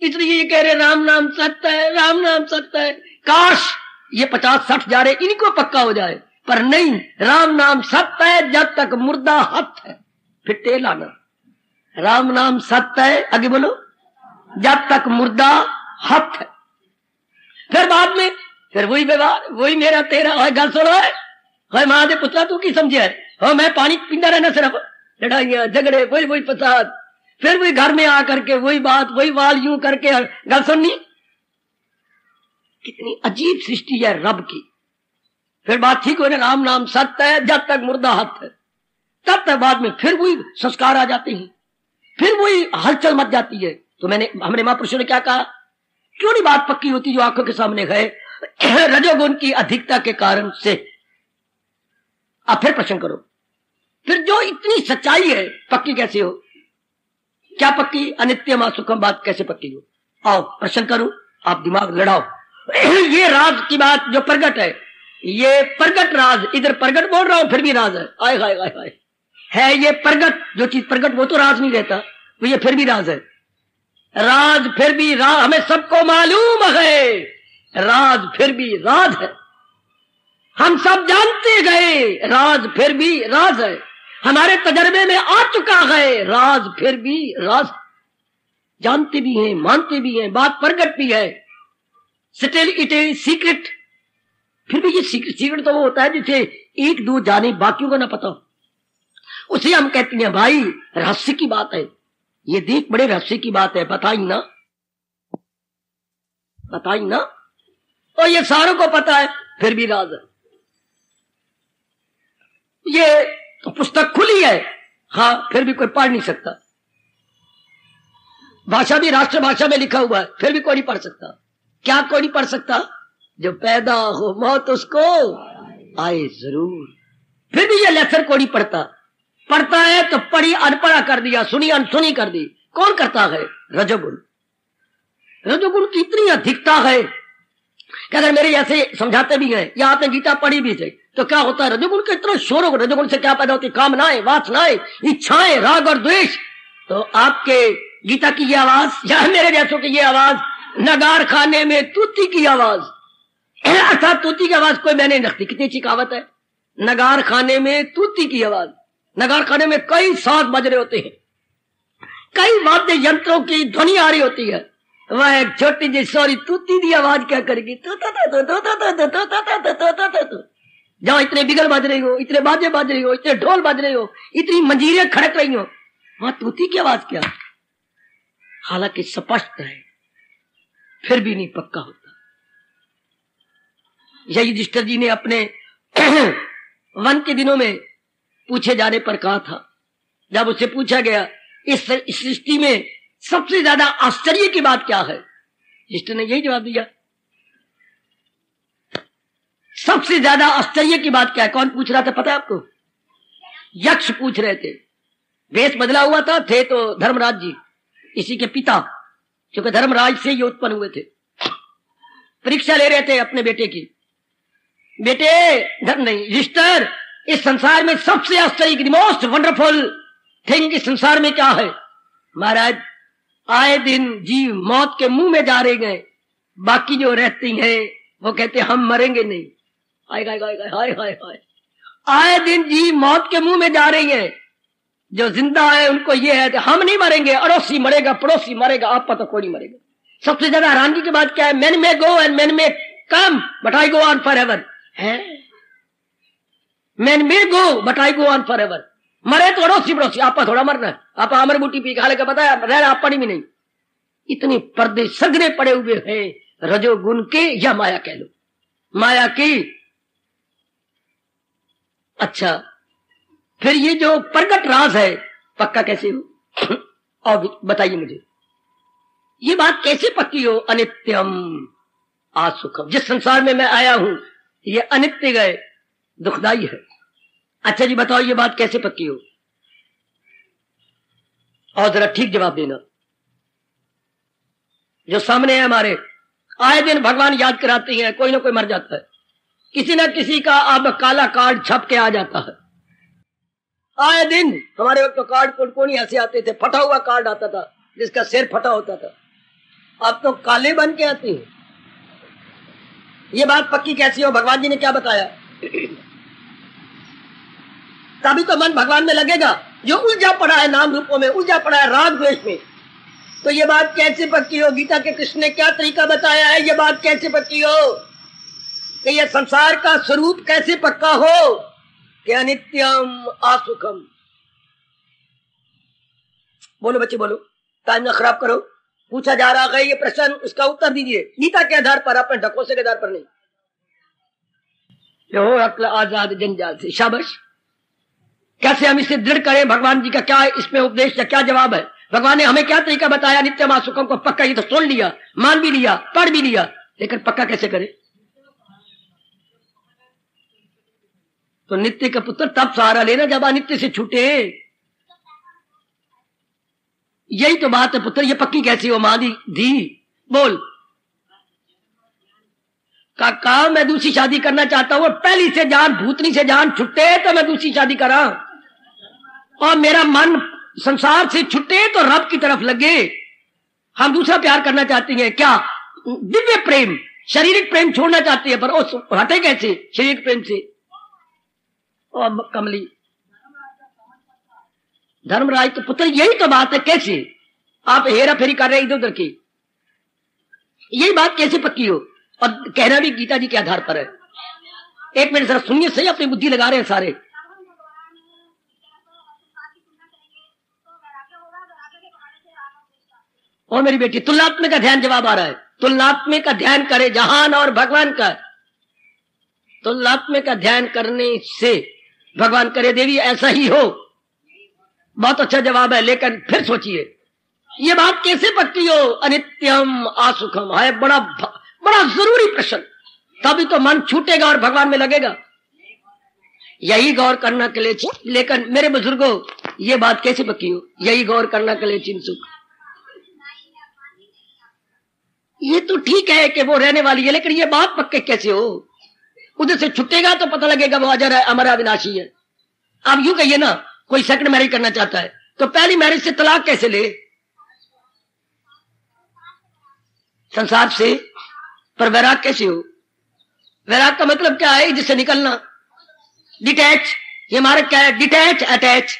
इसलिए ये कह रहे, राम नाम सत्य है, राम नाम सत्य है। काश ये पचास साठ जा रहे इनको पक्का हो जाए। पर नहीं, राम नाम सत्य है जब तक मुर्दा हथ है, फिर तेल आना। राम नाम सत्य है, आगे बोलो, जब तक मुर्दा हथ है। फिर बाद में, फिर वही व्यवहार, वही मेरा तेरा है गल सुनो है महादेव, पुत्रा, तू की समझे हो? मैं पानी पींदा रहना सिर्फ़। लड़ाइया, झगड़े, वही वही फसाद। फिर वही घर में आकर के वही बात, वही वाल यूँ करके गल सुननी? कितनी अजीब सृष्टि है रब की। फिर बात ठीक हो राम नाम सत्य है, जब तक मुर्दा हथ है। तब तक बाद में फिर वही संस्कार आ जाते हैं। फिर वही हलचल मच जाती है। तो मैंने हमारे महापुरुषों ने क्या कहा? क्यों नहीं बात पक्की होती जो आँखों के सामने गए रजोगुण की अधिकता के कारण से। आप फिर प्रश्न करो। फिर जो इतनी सच्चाई है, पक्की कैसे हो? क्या पक्की अनित्य मा सुखम बात कैसे पक्की हो आओ, प्रश्न करो, आप दिमाग लड़ाओ। ये राज की बात जो प्रगट है, ये प्रगट राज, इधर प्रगट बोल रहा हूँ, फिर भी राज है। आए हाय हाय हाय है ये प्रगट, जो चीज़ प्रगट, वो तो राज नहीं रहता तो ये फिर भी राज है। राज फिर भी राज हमें सबको मालूम है, राज फिर भी राज है। हम सब जानते गए, राज फिर भी राज है। हमारे तजर्बे में आ चुका है। राज फिर भी, राज जानते भी हैं, मानते भी हैं, बात प्रगट भी है। स्टिल इट इज़ सीक्रेट फिर भी ये सीक्रेट सीक्रेट तो वो होता है जिसे एक दो जाने, बाकियों को ना पता उसे हम कहते हैं, भाई, रहस्य की बात है। ये देख, बड़े रहस्य की बात है, बताई ना। बताई ना। और ये सारों को पता है, फिर भी राज है। ये तो पुस्तक खुली है। हाँ फिर भी कोई पढ़ नहीं सकता। भाषा भी राष्ट्रभाषा में लिखा हुआ है, फिर भी कोई नहीं पढ़ सकता। क्या कोई नहीं पढ़ सकता? जो पैदा हो, मौत उसको आए ज़रूर। फिर भी ये लेक्चर कोई नहीं पढ़ता। पढ़ता है तो पढ़ी, अनपढ़ा कर दिया, सुनी, अनसुनी कर दी। कौन करता है? रजोगुण। रजोगुण की इतनी अधिकता है कि अगर मेरे ऐसे समझाते भी हैं, या आपने गीता पढ़ी भी थे तो क्या होता है रजोगुण का इतना शोर होगा रजोगुण से क्या पैदा होती कामनाएँ वासनाएँ इच्छाएँ राग और द्वेष तो आपके गीता की ये आवाज़ या मेरे जैसों की ये आवाज़ नगार खाने में तूती की आवाज़ अर्थात तूती की आवाज़ कोई मैंने रखती कितनी अच्छी कहावत है नगार खाने में तूती की आवाज़ नगार खाने में कई साथ बज रहे होते हैं कई वाद्य यंत्रों की ध्वनि आ रही होती है वह एक छोटी जी सॉरी तूती दी आवाज़ क्या करेगी तो जहाँ इतने बिगल बाज रही हो, इतने बाजे बाज रही हो, इतने ढोल बाज रही हो, इतनी मंजीरें खड़क रही हो, वहाँ तूती की आवाज़ क्या? हालाँकि स्पष्ट है, फिर भी नहीं पक्का होता। यही युधिष्ठर जी ने अपने वन के दिनों में पूछे जाने पर कहा था। जब उससे पूछा गया, इस सृष्टि में सबसे ज़्यादा आश्चर्य की बात क्या है? युधिष्ठिर ने यही जवाब दिया सबसे ज़्यादा आश्चर्य की बात क्या है? कौन पूछ रहा था पता है आपको? यक्ष पूछ रहे थे। वेश बदला हुआ था, थे तो धर्मराज जी। इसी के पिता, क्योंकि धर्मराज से ये उत्पन्न हुए थे। परीक्षा ले रहे थे अपने बेटे की। बेटे, धर्म नहीं रिश्तर इस संसार में सबसे आश्चर्य मोस्ट वंडरफुल थिंग इस संसार में क्या है? महाराज, आए दिन जीव मौत के मुँह में जा रहे गए। बाकी जो रहती हैं, वो कहते हम मरेंगे नहीं। आए हाय हाय हाय हाय आए दिन जीव मौत के मुँह में जा रही है। जो ज़िंदा है, उनको ये है कि हम नहीं मरेंगे, अड़ोसी मरेगा, पड़ोसी मरेगा, आप तो कोई नहीं मरेगा। सबसे ज़्यादा हैरानगी की बात क्या है? मैन में go and man may come but I go on forever है? Man may go but I go on forever मरे तो अड़ोसी पड़ोसी, आप थोड़ा मरना है। आप अमर बूटी पी खा लेकर बताया, रह, आप पड़ी भी नहीं। इतने पर्दे सगने पड़े हुए हैं, रजोगुण के या माया कह लो। माया की अच्छा। फिर ये जो प्रकट राज है, पक्का कैसे हो? और बताइए मुझे, ये बात कैसे पक्की हो? अनित्यम आसुखम। जिस संसार में मैं आया हूँ, ये अनित्य गए, दुखदाई है। अच्छा जी, बताओ ये बात कैसे पक्की हो? और जरा ठीक जवाब देना। जो सामने है हमारे, आए दिन भगवान याद कराते हैं, कोई ना कोई मर जाता है। किसी ना किसी का अब काला कार्ड छप के आ जाता है। आए दिन हमारे वक्त तो कार्ड कोड कौन ऐसे आते थे, फटा हुआ कार्ड आता था, जिसका सिर फटा होता था। अब तो काले बन के आते हैं। ये बात पक्की कैसी हो, भगवान जी ने क्या बताया? तभी तो मन भगवान में लगेगा, जो उलझा पड़ा है नाम रूपों में, उलझा पड़ा है राग द्वेश में। तो ये बात कैसे पक्की हो? गीता के कृष्ण ने क्या तरीका बताया है? ये बात कैसे पक्की हो? कि ये संसार का स्वरूप कैसे पक्का हो? कि अनित्यम आसुखम। बोलो बच्चे, बोलो। टाइम ना खराब करो। पूछा जा रहा है, ये प्रश्न, उसका उत्तर दीजिए। गीता के आधार पर, अपने ढकोसे के आधार पर नहीं। हो अक्ल आज़ाद जंजाल से। शाबाश। कैसे हम इसे दृढ़ करें? भगवान जी का क्या इसमें उपदेश या क्या जवाब है? भगवान ने हमें क्या तरीका बताया? नित्य मासुकम को पक्का, ये तो सुन लिया, मान भी लिया, पढ़ भी लिया। लेकिन पक्का कैसे करें? तो नित्य का पुत्र तब सहारा लेना जब अनित्य से छूटे। यही तो बात है पुत्र, ये पक्की कैसी हो माँ दी, धी? बोल। काका, मैं दूसरी शादी करना चाहता हूँ पहली से जान, भूतनी से जान छुट्टे तो मैं दूसरी शादी करा और मेरा मन संसार से छुट्टे तो रब की तरफ़ लगे। हम दूसरा प्यार करना चाहते हैं, क्या? दिव्य प्रेम, शारीरिक प्रेम छोड़ना चाहते हैं, पर हटे कैसे? शारीरिक प्रेम से। और कमली। धर्मराज तो पुत्र, यही तो बात है, कैसे? आप हेरा फेरी कर रहे इधर उधर की। यही बात कैसे पक्की हो? और कहना भी गीता जी के आधार पर है। एक मिनट, जरा सुनिए, सही अपनी बुद्धि लगा रहे हैं सारे। और मेरी बेटी, तुलनात्मक का ध्यान जवाब आ रहा है। तुलनात्मक का ध्यान करे जहान और भगवान का। तुलनात्मक का ध्यान करने से भगवान करे देवी, ऐसा ही हो। बहुत अच्छा जवाब है, लेकिन फिर सोचिए, ये बात कैसे पक्की हो? अनित्यम आसुखम। है बड़ा बड़ा ज़रूरी प्रश्न। तभी तो मन छूटेगा और भगवान में लगेगा। यही गौर करना के लिए लेकिन मेरे बुजुर्गो, ये बात कैसे पक्की हो? यही गौर करना के लिए चिंसुक ये तो ठीक है कि वो रहने वाली है, लेकिन ये बात पक्के कैसे हो? उधर से छुटेगा तो पता लगेगा वो अजर है, अमर अविनाशी है। आप यूँ कहिए ना, कोई सेकंड मैरिज करना चाहता है तो पहली मैरिज से तलाक कैसे ले? संसार से? पर वैराग कैसे हो? वैराग का मतलब क्या है? जिससे निकलना। डिटैच ये मार्ग क्या है? डिटैच अटैच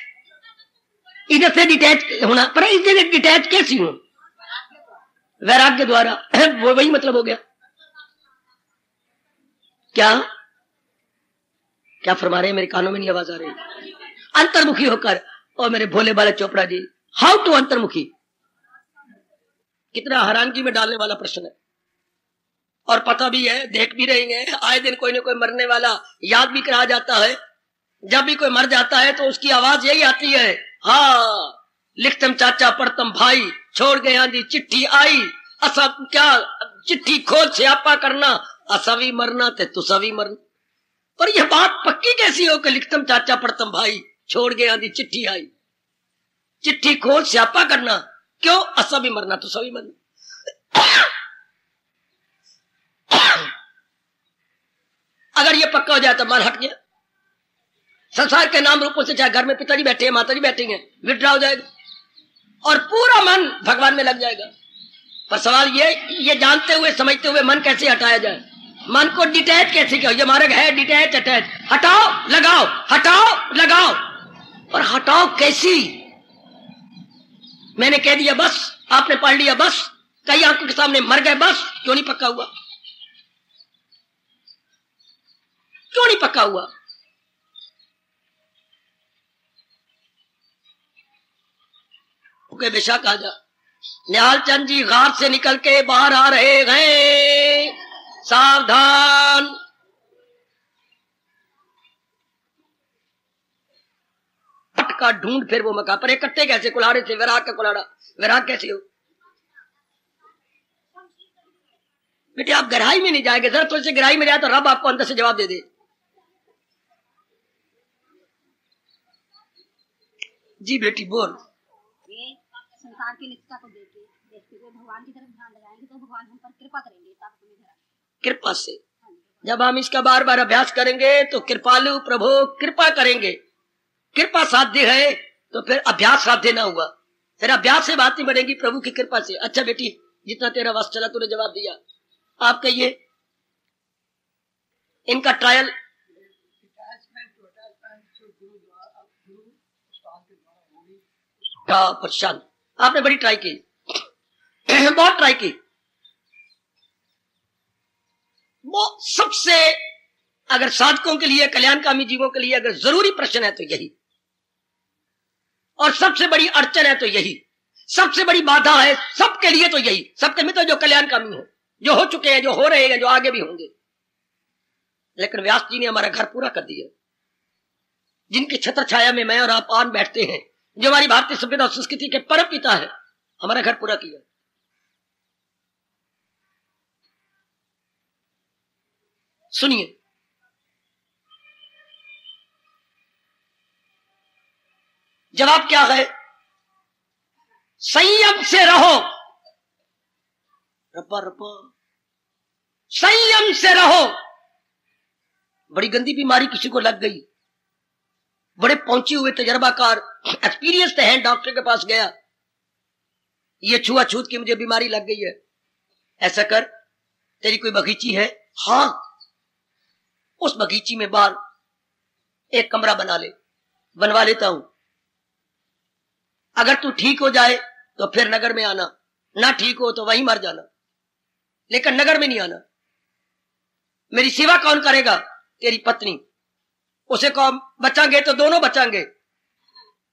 इधर से डिटैच होना, पर इस जगह डिटैच कैसी हूँ? के द्वारा। वो वही मतलब हो गया। क्या? क्या फरमा रहे मेरे कानों में नहीं आवाज़ आ रही। अंतर्मुखी होकर और मेरे भोले बाले चोपड़ा जी हाउ टू अंतर्मुखी? कितना हैरानगी में डालने वाला प्रश्न है। और पता भी है, देख भी रहे हैं, आए दिन कोई ना कोई मरने वाला याद भी करा जाता है। जब भी कोई मर जाता है तो उसकी आवाज़ यही आती है, हा, लिखतम चाचा, पढ़तम भाई, छोड़ गए चिट्ठी आई। असा, क्या, चिट्ठी खोल, स्यापा करना असा भी मरना थे तुसा भी मरना। पर यह बात पक्की कैसी हो कि लिखतम चाचा पढ़तम भाई छोड़ गया आंधी चिट्ठी आई? चिट्ठी खोल स्यापा करना, क्यों असा भी मरना, तुसा भी मरना? अगर ये पक्का हो जाए तो मन हट गया। संसार के नाम रूपों से चाहे घर में पिताजी बैठे हैं माताजी बैठे हैं विड्रा हो जाएगा। और पूरा मन भगवान में लग जाएगा। पर सवाल ये ये जानते हुए, समझते हुए मन कैसे हटाया जाए? मन को डिटैच कैसे किया? ये मार्ग है डिटैच अटैच हटाओ, लगाओ हटाओ, लगाओ. और हटाओ कैसी? मैंने कह दिया, बस, आपने पढ़ लिया, बस. कई आँखों के सामने मर गए, बस. क्यों नहीं पक्का हुआ? क्यों नहीं पक्का हुआ? ओके, बेशक जा। निहाल चंद जी गार से निकल के बाहर आ रहे हैं। सावधान। का ढूंढ फिर वो मका, पर इकट्ठे कैसे, कुल्हाड़े से, विराट का कुल्हाड़ा। विराट कैसे हो? बेटे, आप गहराई में नहीं जाएँगे, जरा थोड़ी सी गहराई में जाए तो रब आपको अंदर से जवाब दे दे। जी बेटी, बोल। संसार की निष्ठा को देखे देखते हुए भगवान की तरफ़ ध्यान लगाएँगे तो भगवान हम पर कृपा करेंगे। कृपा से। जब हम इसका बार बार अभ्यास करेंगे तो कृपालु प्रभु कृपा करेंगे। कृपा साध्य है तो फिर अभ्यास साध्य ना हुआ। फिर अभ्यास से बात नहीं बनेगी प्रभु की कृपा से। अच्छा बेटी, जितना तेरा वश चला, तूने जवाब दिया। आप कहिए, इनका ट्रायल प्रशांत। आपने बड़ी ट्राई की। बहुत ट्राई की। वो सबसे अगर साधकों के लिए, कल्याणकामी जीवों के लिए अगर ज़रूरी प्रश्न है तो यही। और सबसे बड़ी अड़चन है तो यही। सबसे बड़ी बाधा है सबके लिए तो यही। सबके मित्र जो कल्याणकामी है, जो हो चुके हैं, जो हो रहे हैं, जो आगे भी होंगे। लेकिन व्यास जी ने हमारा घर पूरा कर दिया। जिनकी छत्र छाया में मैं और आप आन बैठते हैं, जो हमारी भारतीय सभ्यता संस्कृति के परम पिता है, हमारा घर पूरा किया। सुनिए। जवाब क्या है? संयम से रहो। रपा रपा संयम से रहो। बड़ी गंदी बीमारी किसी को लग गई। बड़े पहुँचे हुए तजर्बाकार एक्सपीरियंस है डॉक्टर के पास गया। ये छुआछूत की मुझे बीमारी लग गई है। ऐसा कर, तेरी कोई बगीची है? हाँ। उस बगीची में बाहर एक कमरा बना ले, बनवा लेता हूँ। अगर तू ठीक हो जाए तो फिर नगर में आना। ना ठीक हो तो वहीं मर जाना। लेकिन नगर में नहीं आना। मेरी सेवा कौन करेगा, तेरी पत्नी? उसे कौन बचाएँगे तो दोनों बचाएँगे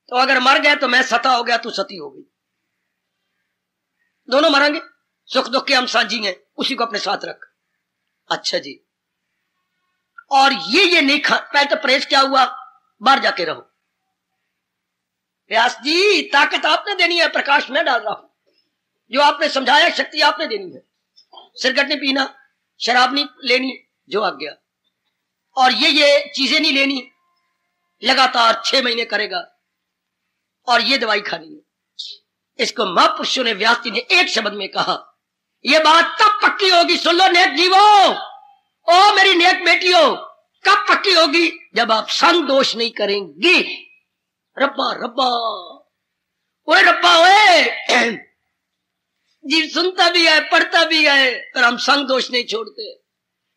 तो अगर मर गए तो मैं सता हो गया, तू सती हो गई। दोनों मरेंगे। सुख दुख के हम साझी हैं, उसी को अपने साथ रख। अच्छा जी। और ये ये नहीं खा, पहले तो प्रेस क्या हुआ? बाहर जाके रहो। व्यास जी, ताकत आपने देनी है, प्रकाश में डाल रहा हूँ। जो आपने समझाया, शक्ति आपने देनी है। सिरकट नहीं पीना, शराब नहीं लेनी, जो आ गया। और ये ये चीज़ें नहीं लेनी, लगातार छह महीने करेगा, और ये दवाई खानी है। इसको महापुरुषों ने, व्यास जी ने एक शब्द में कहा यह बात तब पक्की होगी, सुन लो नेक जीवो। ओ मेरी नेक बेटियों, कब पक्की होगी जब आप संग दोष नहीं करेंगी? रब्बा रब्बा। ओए रब्बा, ओए। जीव सुनता भी है, पढ़ता भी है, पर हम संग दोष नहीं छोड़ते।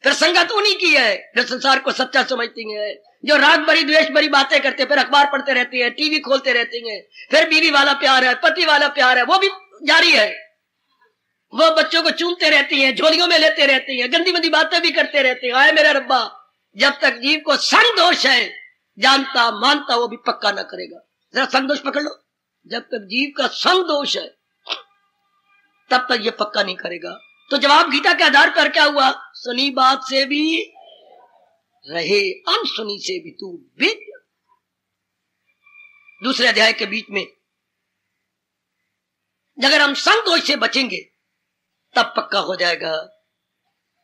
फिर संगत उन्हीं की है, जो संसार को सच्चा समझती है, जो रात भरी, द्वेष भरी बातें करते फिर अखबार पढ़ते रहती है, टीवी खोलते रहती हैं, फिर बीवी वाला प्यार है, पति वाला प्यार है, वो भी जारी है। वो बच्चों को चूमते रहती हैं, झोलियों में लेते रहती हैं गंदी मंदी बातें भी करते रहते हैं। आए मेरा रब्बा, जब तक जीव को संदोष है, जानता, मानता, वो भी पक्का ना करेगा। जरा संदोष पकड़ लो। जब तक जीव का संदोष है, तब तक ये पक्का नहीं करेगा। तो जवाब गीता के आधार पर क्या हुआ? सुनी बात से भी रहे, अनसुनी से भी तू बिग दूसरे अध्याय के बीच में, अगर हम संतोष से बचेंगे तब पक्का हो जाएगा।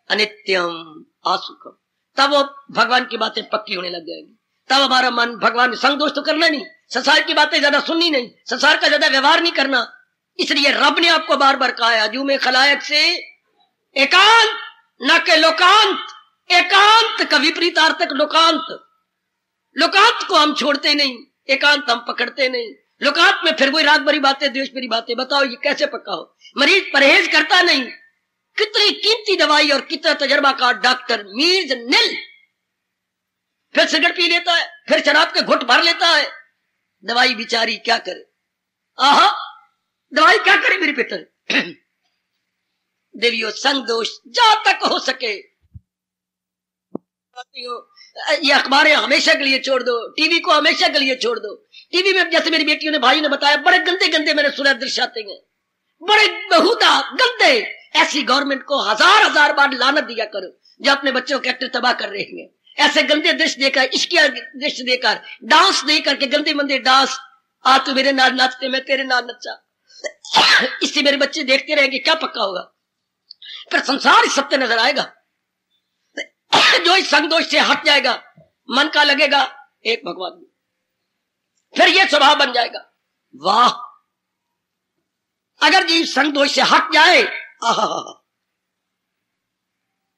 अनित्यम आसुकम। तब वो भगवान की बातें पक्की होने लग जाएगी। तब हमारा मन भगवान संग दोष तो करना नहीं। संसार की बातें ज़्यादा सुननी नहीं। संसार का ज़्यादा व्यवहार नहीं करना। इसलिए रब ने आपको बार बार कहा है अजू में खलायक से एकांत, न के लोकांत। एकांत का विपरीतार्थक लोकांत। लोकांत को हम छोड़ते नहीं। एकांत हम पकड़ते नहीं। लोकांत में फिर वही रात भरी बातें, देश भरी बातें, बताओ ये कैसे पक्का हो? मरीज़ परहेज करता नहीं। कितनी कीमती दवाई और कितना तजर्बा का डॉक्टर मीज नील। फिर सिगरेट पी लेता है, फिर शराब के घुट भर लेता है। दवाई बिचारी क्या करे? आहा, दवाई क्या करे मेरे पितर देवियों, संग दोष जहाँ तक हो सके। ये अखबारें हमेशा के लिए छोड़ दो। टीवी को हमेशा के लिए छोड़ दो। टीवी में जैसे मेरी बेटियों ने भाई ने बताया, बड़े गंदे गंदे मैंने सुना दृश्याते हैं। बड़े बहुधा गंदे। ऐसी गवर्नमेंट को हज़ार हज़ार बार लानत दिया करो, जो अपने बच्चों के एक्टर तबाह कर रहे हैं। ऐसे गंदे दृश्य देकर इश्किया दृश्य देकर डांस दे करके गंदे मंदे डांस। आ, तू मेरे नाल नाचते, मैं तेरे नाल नचा इससे मेरे बच्चे देखते रहेंगे, क्या पक्का होगा? फिर संसार सत्य नज़र आएगा। जो इस संगदोष से हट जाएगा। मन का लगेगा, एक भगवान। फिर यह स्वभाव बन जाएगा। वाह! अगर जी संगदोष से हट जाए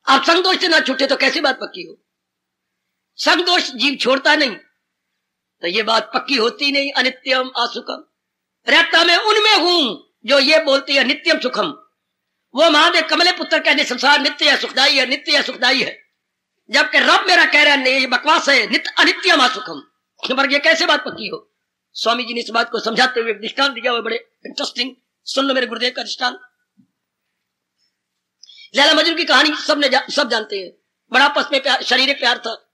आप संगदोष से ना छूटे तो कैसी बात पक्की हो? संगदोष जीव छोड़ता नहीं तो ये बात पक्की होती नहीं, अनित्यम असुखम। रहता मैं उनमें हूँ, जो ये बोलती है, नित्यम सुखम। वो महादेव कमले पुत्र कहने संसार नित्य है सुखदाई है, नित्य है सुखदाई है। जबकि रब मेरा कह रहा है नहीं ये बकवास है नित्य अनित्यम असुखम पर ये कैसे बात पक्की हो? स्वामी जी ने इस बात को समझाते हुए दृष्टान दिया हुआ बड़े इंटरेस्टिंग सुन लो मेरे गुरुदेव का दृष्टान लैला मजनू की कहानी सबने जा, सब जानते हैं। बड़ा आपस में प्यार शारीरिक प्यार था।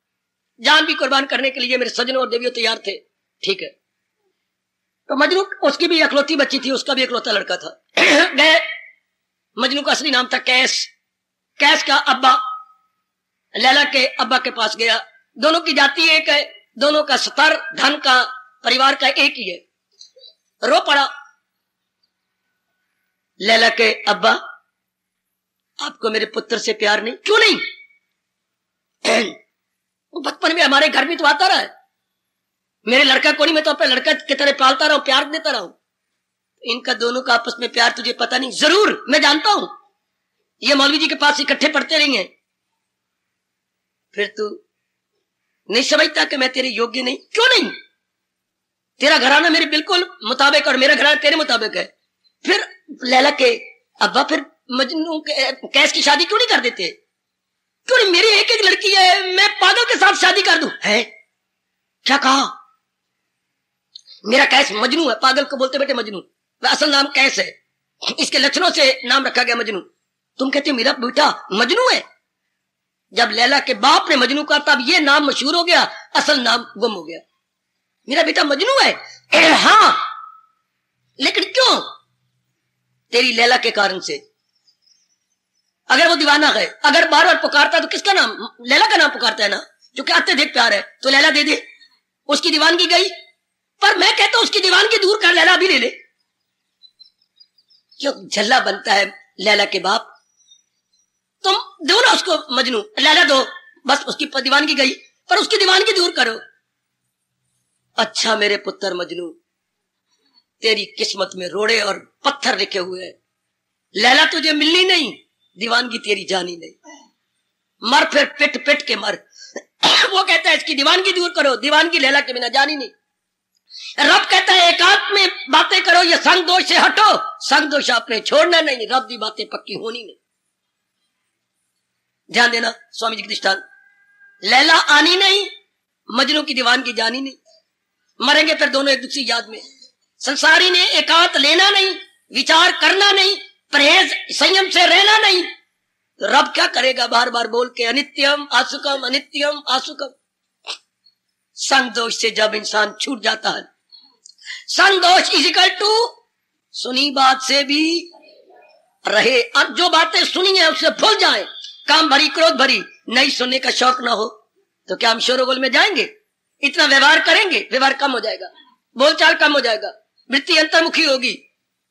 जान भी कुर्बान करने के लिए मेरे सजनों और देवियों तैयार थे। ठीक है। तो मजनू उसकी भी अखलौती बच्ची थी उसका भी अखलौता लड़का था। गए। मजनू का असली नाम था कैश कैश का अब्बा। लैला के अब्बा के पास गया। दोनों की जाति एक है, दोनों का स्तर धन का, परिवार का एक ही है। रो पड़ा। लैला के अब्बा, आपको मेरे पुत्र से प्यार नहीं? क्यों नहीं? वो बचपन में हमारे घर में तो आता रहा है। मेरे लड़का को नहीं, मैं तो अपने लड़का की तरह पालता रहा प्यार देता रहा हूँ। इनका दोनों का आपस में प्यार तुझे पता नहीं? ज़रूर, मैं जानता हूँ। ये मौलवी जी के पास इकट्ठे पढ़ते रहेंगे फिर तू नहीं समझता कि मैं तेरे योग्य नहीं? क्यों नहीं? तेरा घराना मेरे बिल्कुल मुताबिक और मेरा घराना तेरे मुताबिक है। फिर लैला के अब्बा, फिर मजनू कैस की शादी क्यों नहीं कर देते? क्यों नहीं? मेरी एक एक लड़की है, मैं पागल के साथ शादी कर दू? है? क्या कहा? मेरा कैस मजनू है, पागल को बोलते बेटे मजनू। असल नाम कैस है। इसके लक्षणों से नाम रखा गया मजनू। तुम कहते मेरा बेटा मजनू है? जब लैला के बाप ने मजनू कहा, तब ये नाम मशहूर हो गया, असल नाम गुम हो गया। मेरा बेटा मजनू है? हाँ। लेकिन क्यों? तेरी लैला के कारण से। अगर वो दीवाना है, अगर बार बार पुकारता तो किसका नाम? लैला का नाम पुकारता है ना? जो कि देख प्यार है तो लैला दे दे। उसकी दीवानगी गई। पर मैं कहता हूँ, उसकी दीवानगी दूर कर, लैला भी ले ले। क्यों? झल्ला बनता है लैला के बाप। तुम दो ना उसको, मजनू। लैला दो। बस उसकी दीवानगी गई। पर उसकी दीवानगी दूर करो। अच्छा मेरे पुत्र मजनू, तेरी किस्मत में रोड़े और पत्थर लिखे हुए हैं। लैला तुझे मिलनी नहीं, दीवानगी तेरी जानी नहीं। मर फिर पिट पिट के मर। वो कहता है, इसकी दीवानगी दूर करो। दीवानगी लैला के बिना जानी नहीं। रब कहता है, एकांत में बातें करो, ये संग दोष से हटो। संग दोष आपने छोड़ना नहीं। रब की बातें पक्की होनी नहीं। ध्यान देना स्वामी जी दृष्टान लैला आनी नहीं, मजनू की दीवान की जानी नहीं। मरेंगे फिर दोनों एक दूसरी याद में। संसारी ने एकांत लेना नहीं, विचार करना नहीं, परहेज संयम से रहना नहीं। तो रब क्या करेगा बार बार बोल के, अनित्यम, आसुकम अनित्यम, आसुकम। संग दोष से जब इंसान छूट जाता है। संग दोष इजिकल टू, सुनी बात से भी रहे। अब जो बातें सुनी है उससे भूल जाए। काम भरी, क्रोध भरी, नहीं सुनने का शौक ना हो तो क्या हम शोरोगोल में जाएँगे? इतना व्यवहार करेंगे, व्यवहार कम हो जाएगा, बोलचाल कम हो जाएगा, वृत्ति अंतर्मुखी होगी।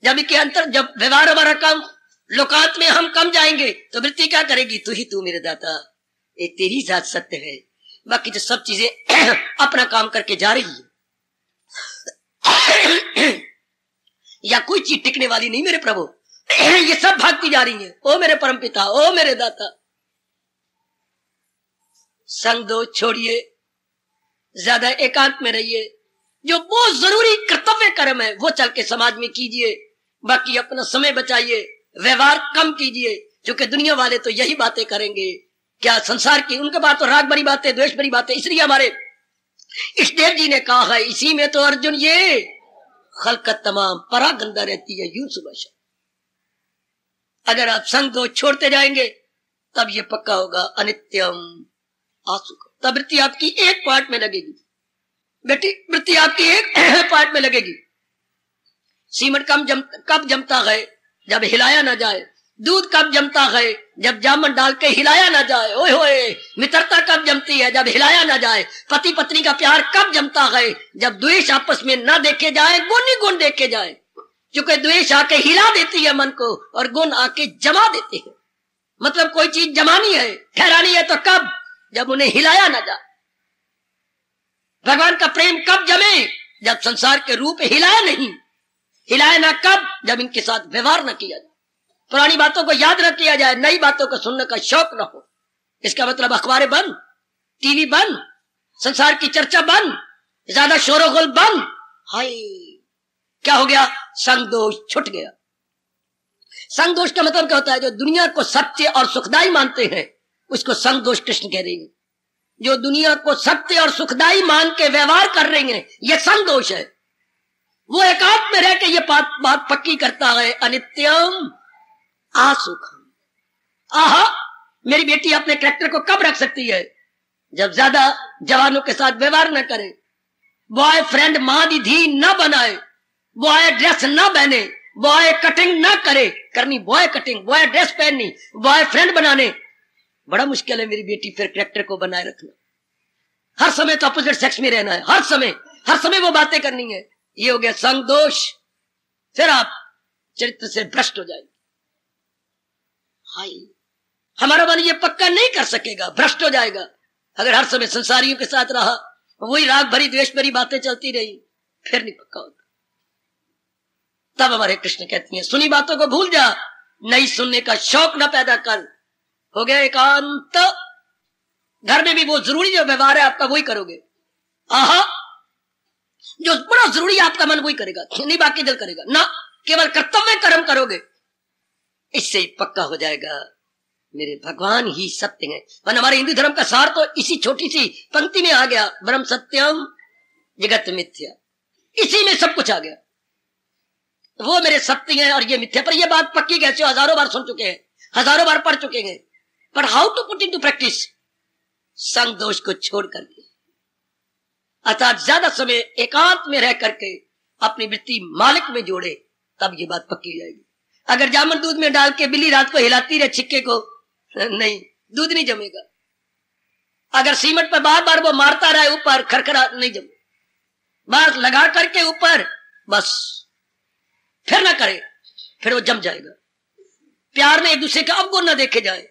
जब के अंतर, जब व्यवहार हमारा कम लोकांत में हम कम जाएँगे तो वृत्ति क्या करेगी? तू ही तू मेरे दाता, ये तेरी जात सत्य है। बाकी जो सब चीज़ें अपना काम करके जा रही है। या कोई चीज़ टिकने वाली नहीं मेरे प्रभु। ये सब भागती जा रही है। ओ मेरे परम पिता ओ मेरे दाता संग दो छोड़िए। ज़्यादा एकांत में रहिए। जो बहुत ज़रूरी कर्तव्य कर्म है, वो चल के समाज में कीजिए। बाकी अपना समय बचाइए, व्यवहार कम कीजिए क्योंकि दुनिया वाले तो यही बातें करेंगे। क्या संसार की उनके पास तो राग भरी बातें, द्वेष भरी बातें, इसलिए हमारे इष्टदेव जी ने कहा है, इसी में तो अर्जुन ये खलकत तमाम परा गंदा रहती है, यूँ सुबह अगर आप संग दोष छोड़ते जाएँगे, तब ये पक्का होगा, अनित्यम। आसुक तब वृत्ति आपकी एक पार्ट में लगेगी। बेटी, वृत्ति आपकी एक पार्ट में लगेगी। सीमेंट कम जम, कब जमता है जब हिलाया ना जाए? दूध कब जमता है जब जामन डाल के हिलाया ना जाए? ओए होए, मित्रता कब जमती है जब हिलाया ना जाए? पति पत्नी का प्यार कब जमता है जब द्वेष आपस में न देखे जाए गुण ही गुण देखे जाए? क्योंकि द्वेष आके हिला देती है मन को और गुण आके जमा देते हैं। मतलब कोई चीज़ जमानी है, ठहरानी है तो कब? जब उन्हें हिलाया ना जाए भगवान का प्रेम कब जमे, जब संसार के रूप हिलाया नहीं। हिलाया ना कब, जब इनके साथ व्यवहार न किया जाए। पुरानी बातों को याद न किया जाए, नई बातों को सुनने का शौक न हो। इसका मतलब अखबारें बंद, टीवी बंद, संसार की चर्चा बंद, ज़्यादा शोरोगोल बंद। हाय, क्या हो गया? संग दोष छुट गया। संग दोष का मतलब क्या होता है? जो दुनिया को सत्य और सुखदाई मानते हैं उसको संग दोष कृष्ण कह रही है जो दुनिया को सत्य और सुखदाई मान के व्यवहार कर रही है, ये संग दोष है। वो एकांत में रह के ये बात बात पक्की करता है, अनित्यम आसुखम। आहा, मेरी बेटी अपने करेक्टर को कब रख सकती है? जब ज़्यादा जवानों के साथ व्यवहार न करे। बॉय फ्रेंड माँ धी न बनाए। बॉय ड्रेस न पहने। बॉय कटिंग न करे। करनी बॉय कटिंग, बॉय ड्रेस पहननी। बॉय फ्रेंड बनाने। बड़ा मुश्किल है मेरी बेटी, फिर करेक्टर को बनाए रखना। हर समय तो अपोजिट सेक्स में रहना है, हर समय हर समय वो बातें करनी है। ये हो गया संग दोष फिर आप चरित्र से भ्रष्ट हो जाएँगे। हाय, हमारा मन ये पक्का नहीं कर सकेगा, भ्रष्ट हो जाएगा। अगर हर समय संसारियों के साथ रहा, वही राग भरी, द्वेष भरी बातें चलती रही, फिर नहीं पक्का होता। तब हमारे कृष्ण कहती हैं, सुनी बातों को भूल जा, नहीं सुनने का शौक ना पैदा कर। हो गया एकांत घर में भी वो ज़रूरी जो व्यवहार है, आपका वही करोगे। आहा, जो बड़ा ज़रूरी आपका मन वही करेगा। नहीं बाकी दिल करेगा। ना, केवल कर्तव्य कर्म करोगे। इससे ही पक्का हो जाएगा। मेरे भगवान ही सत्य है। मन हमारे हिंदू धर्म का सार तो इसी छोटी सी पंक्ति में आ गया। ब्रह्म सत्यम, जगत मिथ्या। इसी में सब कुछ आ गया। वो मेरे सत्य है और ये मिथ्या। पर ये बात पक्की कैसे हज़ारों बार सुन चुके हैं। हज़ारों बार पढ़ चुके हैं। पर how to put into practice संग दोष को छोड़ करके। अर्थात ज़्यादा समय एकांत में रह करके अपनी वृत्ति मालिक में जोड़े, तब ये बात पक्की जाएगी। अगर जामन दूध में डाल के बिल्ली रात को हिलाती रहे छिक्के को, नहीं, दूध नहीं जमेगा। अगर सीमेंट पर बार बार वो मारता रहे ऊपर, खरखरा नहीं जमे। बार लगा करके ऊपर, बस। फिर ना करे, फिर वो जम जाएगा। प्यार में एक दूसरे का अवगुण ना देखे जाए।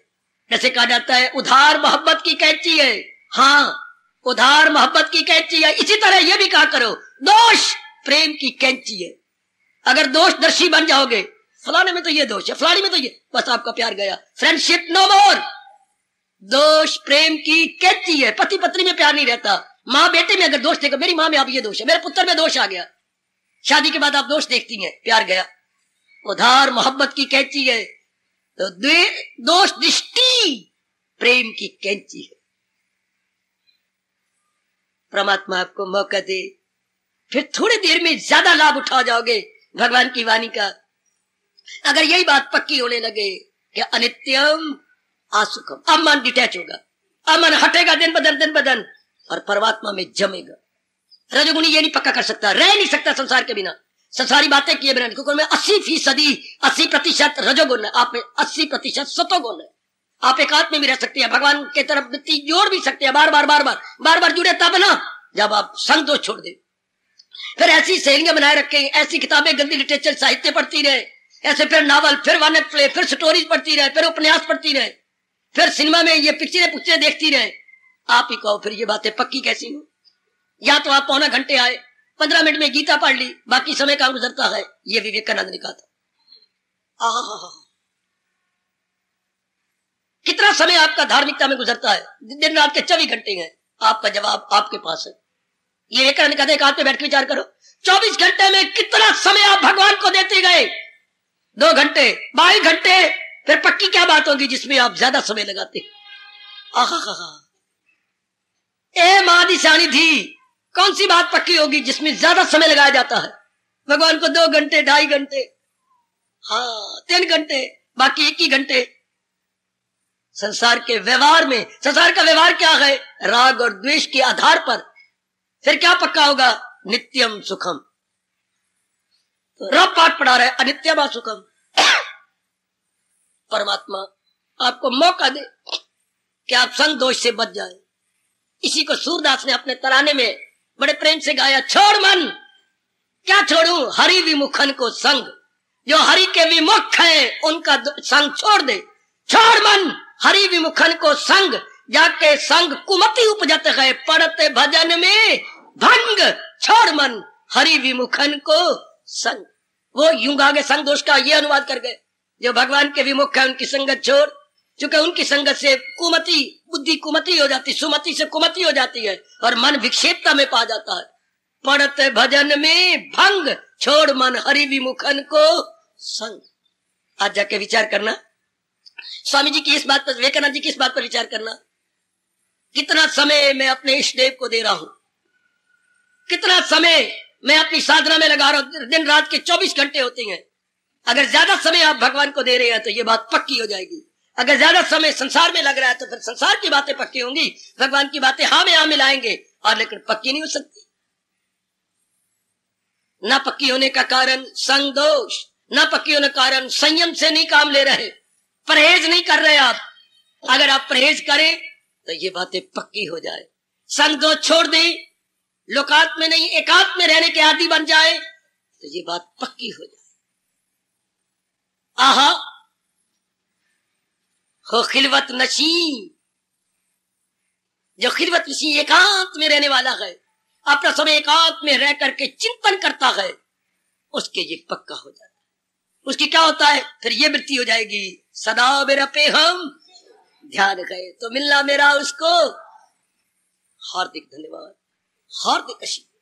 जैसे कहा जाता है, उधार मोहब्बत की कैची है। हाँ उधार मोहब्बत की कैची है। इसी तरह ये भी कहा करो, दोष प्रेम की कैंची है। अगर दोष दर्शी बन जाओगे, फलाने में तो ये दोष है, फलाने में तो ये, बस आपका प्यार गया। फ्रेंडशिप नो मोर दोष प्रेम की कैची है। पति पत्नी में प्यार नहीं रहता। माँ बेटे में अगर दोष देखो, मेरी माँ में आप ये दोष है, मेरे पुत्र में दोष आ गया। शादी के बाद आप दोष देखती हैं, प्यार गया। उधार मोहब्बत की कैची है। तो दोष दृष्टि प्रेम की कैंची है। परमात्मा आपको मौका दे, फिर थोड़ी देर में ज़्यादा लाभ उठा जाओगे भगवान की वाणी का। अगर यही बात पक्की होने लगे कि अनित्यम आसुखम अब मन डिटैच होगा अब मन हटेगा दिन बदन दिन बदन और परमात्मा में जमेगा। रजगुणी ये नहीं पक्का कर सकता, रह नहीं सकता संसार के बिना। संसारी बातें किए बिना क्योंकि मैं अस्सी फ़ीसदी, अस्सी प्रतिशत रजोगुण है। आप में अस्सी प्रतिशत सतोगुण है। आप एक में भी रह सकते हैं, भगवान के तरफ़ वृत्ति जोड़ भी सकते हैं, बार बार बार बार बार बार जुड़े तब ना जब आप संग दोष छोड़ दे। फिर ऐसी सहेलियाँ बनाए रखे, ऐसी किताबें गंदी लिटरेचर साहित्य पढ़ती रहे। ऐसे फिर नावल फिर वन प्ले फिर स्टोरीज पढ़ती रहे, फिर उपन्यास पढ़ती रहे। फिर सिनेमा में ये पिक्चरें पिक्चरें देखती रहे। आप ही कहो फिर ये बातें पक्की कैसी हो? या तो आप पौना घंटे आए पंद्रह मिनट में गीता पढ़ ली, बाकी समय कहाँ गुजरता है। ये विवेकानंद ने कहा था। कितना समय आपका धार्मिकता में गुजरता है? दिन रात के चौबीस घंटे हैं। आपका जवाब आपके पास है। ये विवेकानंद कहते एक पे बैठ के विचार करो। चौबीस घंटे में कितना समय आप भगवान को देते गए? दो घंटे, बाईस घंटे, फिर पक्की क्या बात होगी जिसमें आप ज़्यादा समय लगाते? आहा ए माँ दी सानी थी कौन सी बात पक्की होगी जिसमें ज़्यादा समय लगाया जाता है? भगवान को दो घंटे, ढाई घंटे हाँ तीन घंटे, बाकी एक ही घंटे। संसार के व्यवहार में, संसार का व्यवहार क्या है? राग और द्वेष के आधार पर। फिर क्या पक्का होगा? नित्यम सुखम। तो रब पाठ पढ़ा रहे अनित्यम सुखम। परमात्मा आपको मौका दे कि आप संग दोष से बच जाए। इसी को सूरदास ने अपने तराने में बड़े प्रेम से गाया, छोड़ मन, क्या छोड़ू? हरि विमुखन को संग। जो हरि के विमुख है, उनका संग छोड़ दे। छोड़ मन, हरि विमुखन को संग। जाके संग कुमति उपजत है पढ़ते भजन में भंग। छोड़ मन, हरि विमुखन को संग। वो यूँ आगे संग दोष का ये अनुवाद कर गए। जो भगवान के विमुख है, उनकी संगत छोड़। चूँकि उनकी संगत से कुमति, बुद्धि कुमति हो जाती, सुमति से कुमति हो जाती है और मन विक्षेपता में पा जाता है। पढ़ते भजन में भंग, छोड़ मन हरि विमुखन को संग। आज जाके विचार करना। स्वामी जी की इस बात पर, विवेकानंद जी की इस बात पर विचार करना। कितना समय मैं अपने इष्ट देव को दे रहा हूँ? कितना समय मैं अपनी साधना में लगा रहा हूँ? दिन रात के 24 घंटे होते हैं। अगर ज़्यादा समय आप भगवान को दे रहे हैं तो ये बात पक्की हो जाएगी। अगर ज़्यादा समय संसार में लग रहा है तो फिर संसार की बातें पक्की होंगी। भगवान की बातें हाँ में हाँ मिलाएँगे और लेकिन पक्की नहीं हो सकती। न पक्की होने का कारण संग दोष न पक्की होने का कारण संयम से नहीं काम ले रहे। परहेज नहीं कर रहे आप। अगर आप परहेज करें तो ये बातें पक्की हो जाए। संग दोष छोड़ दे। लोकात में नहीं एकांत में रहने के आदि बन जाए तो ये बात पक्की हो जाए। आहा हो खिलवत नशी जो खिलवत नशी एकांत में रहने वाला है, अपना समय एकांत में रह करके चिंतन करता है, उसके ये पक्का हो जाता है। उसकी क्या होता है? फिर ये वृत्ति हो जाएगी, सदा मेरा पे हम ध्यान गए तो मिलना मेरा उसको। हार्दिक धन्यवाद, हार्दिक आशीर्वाद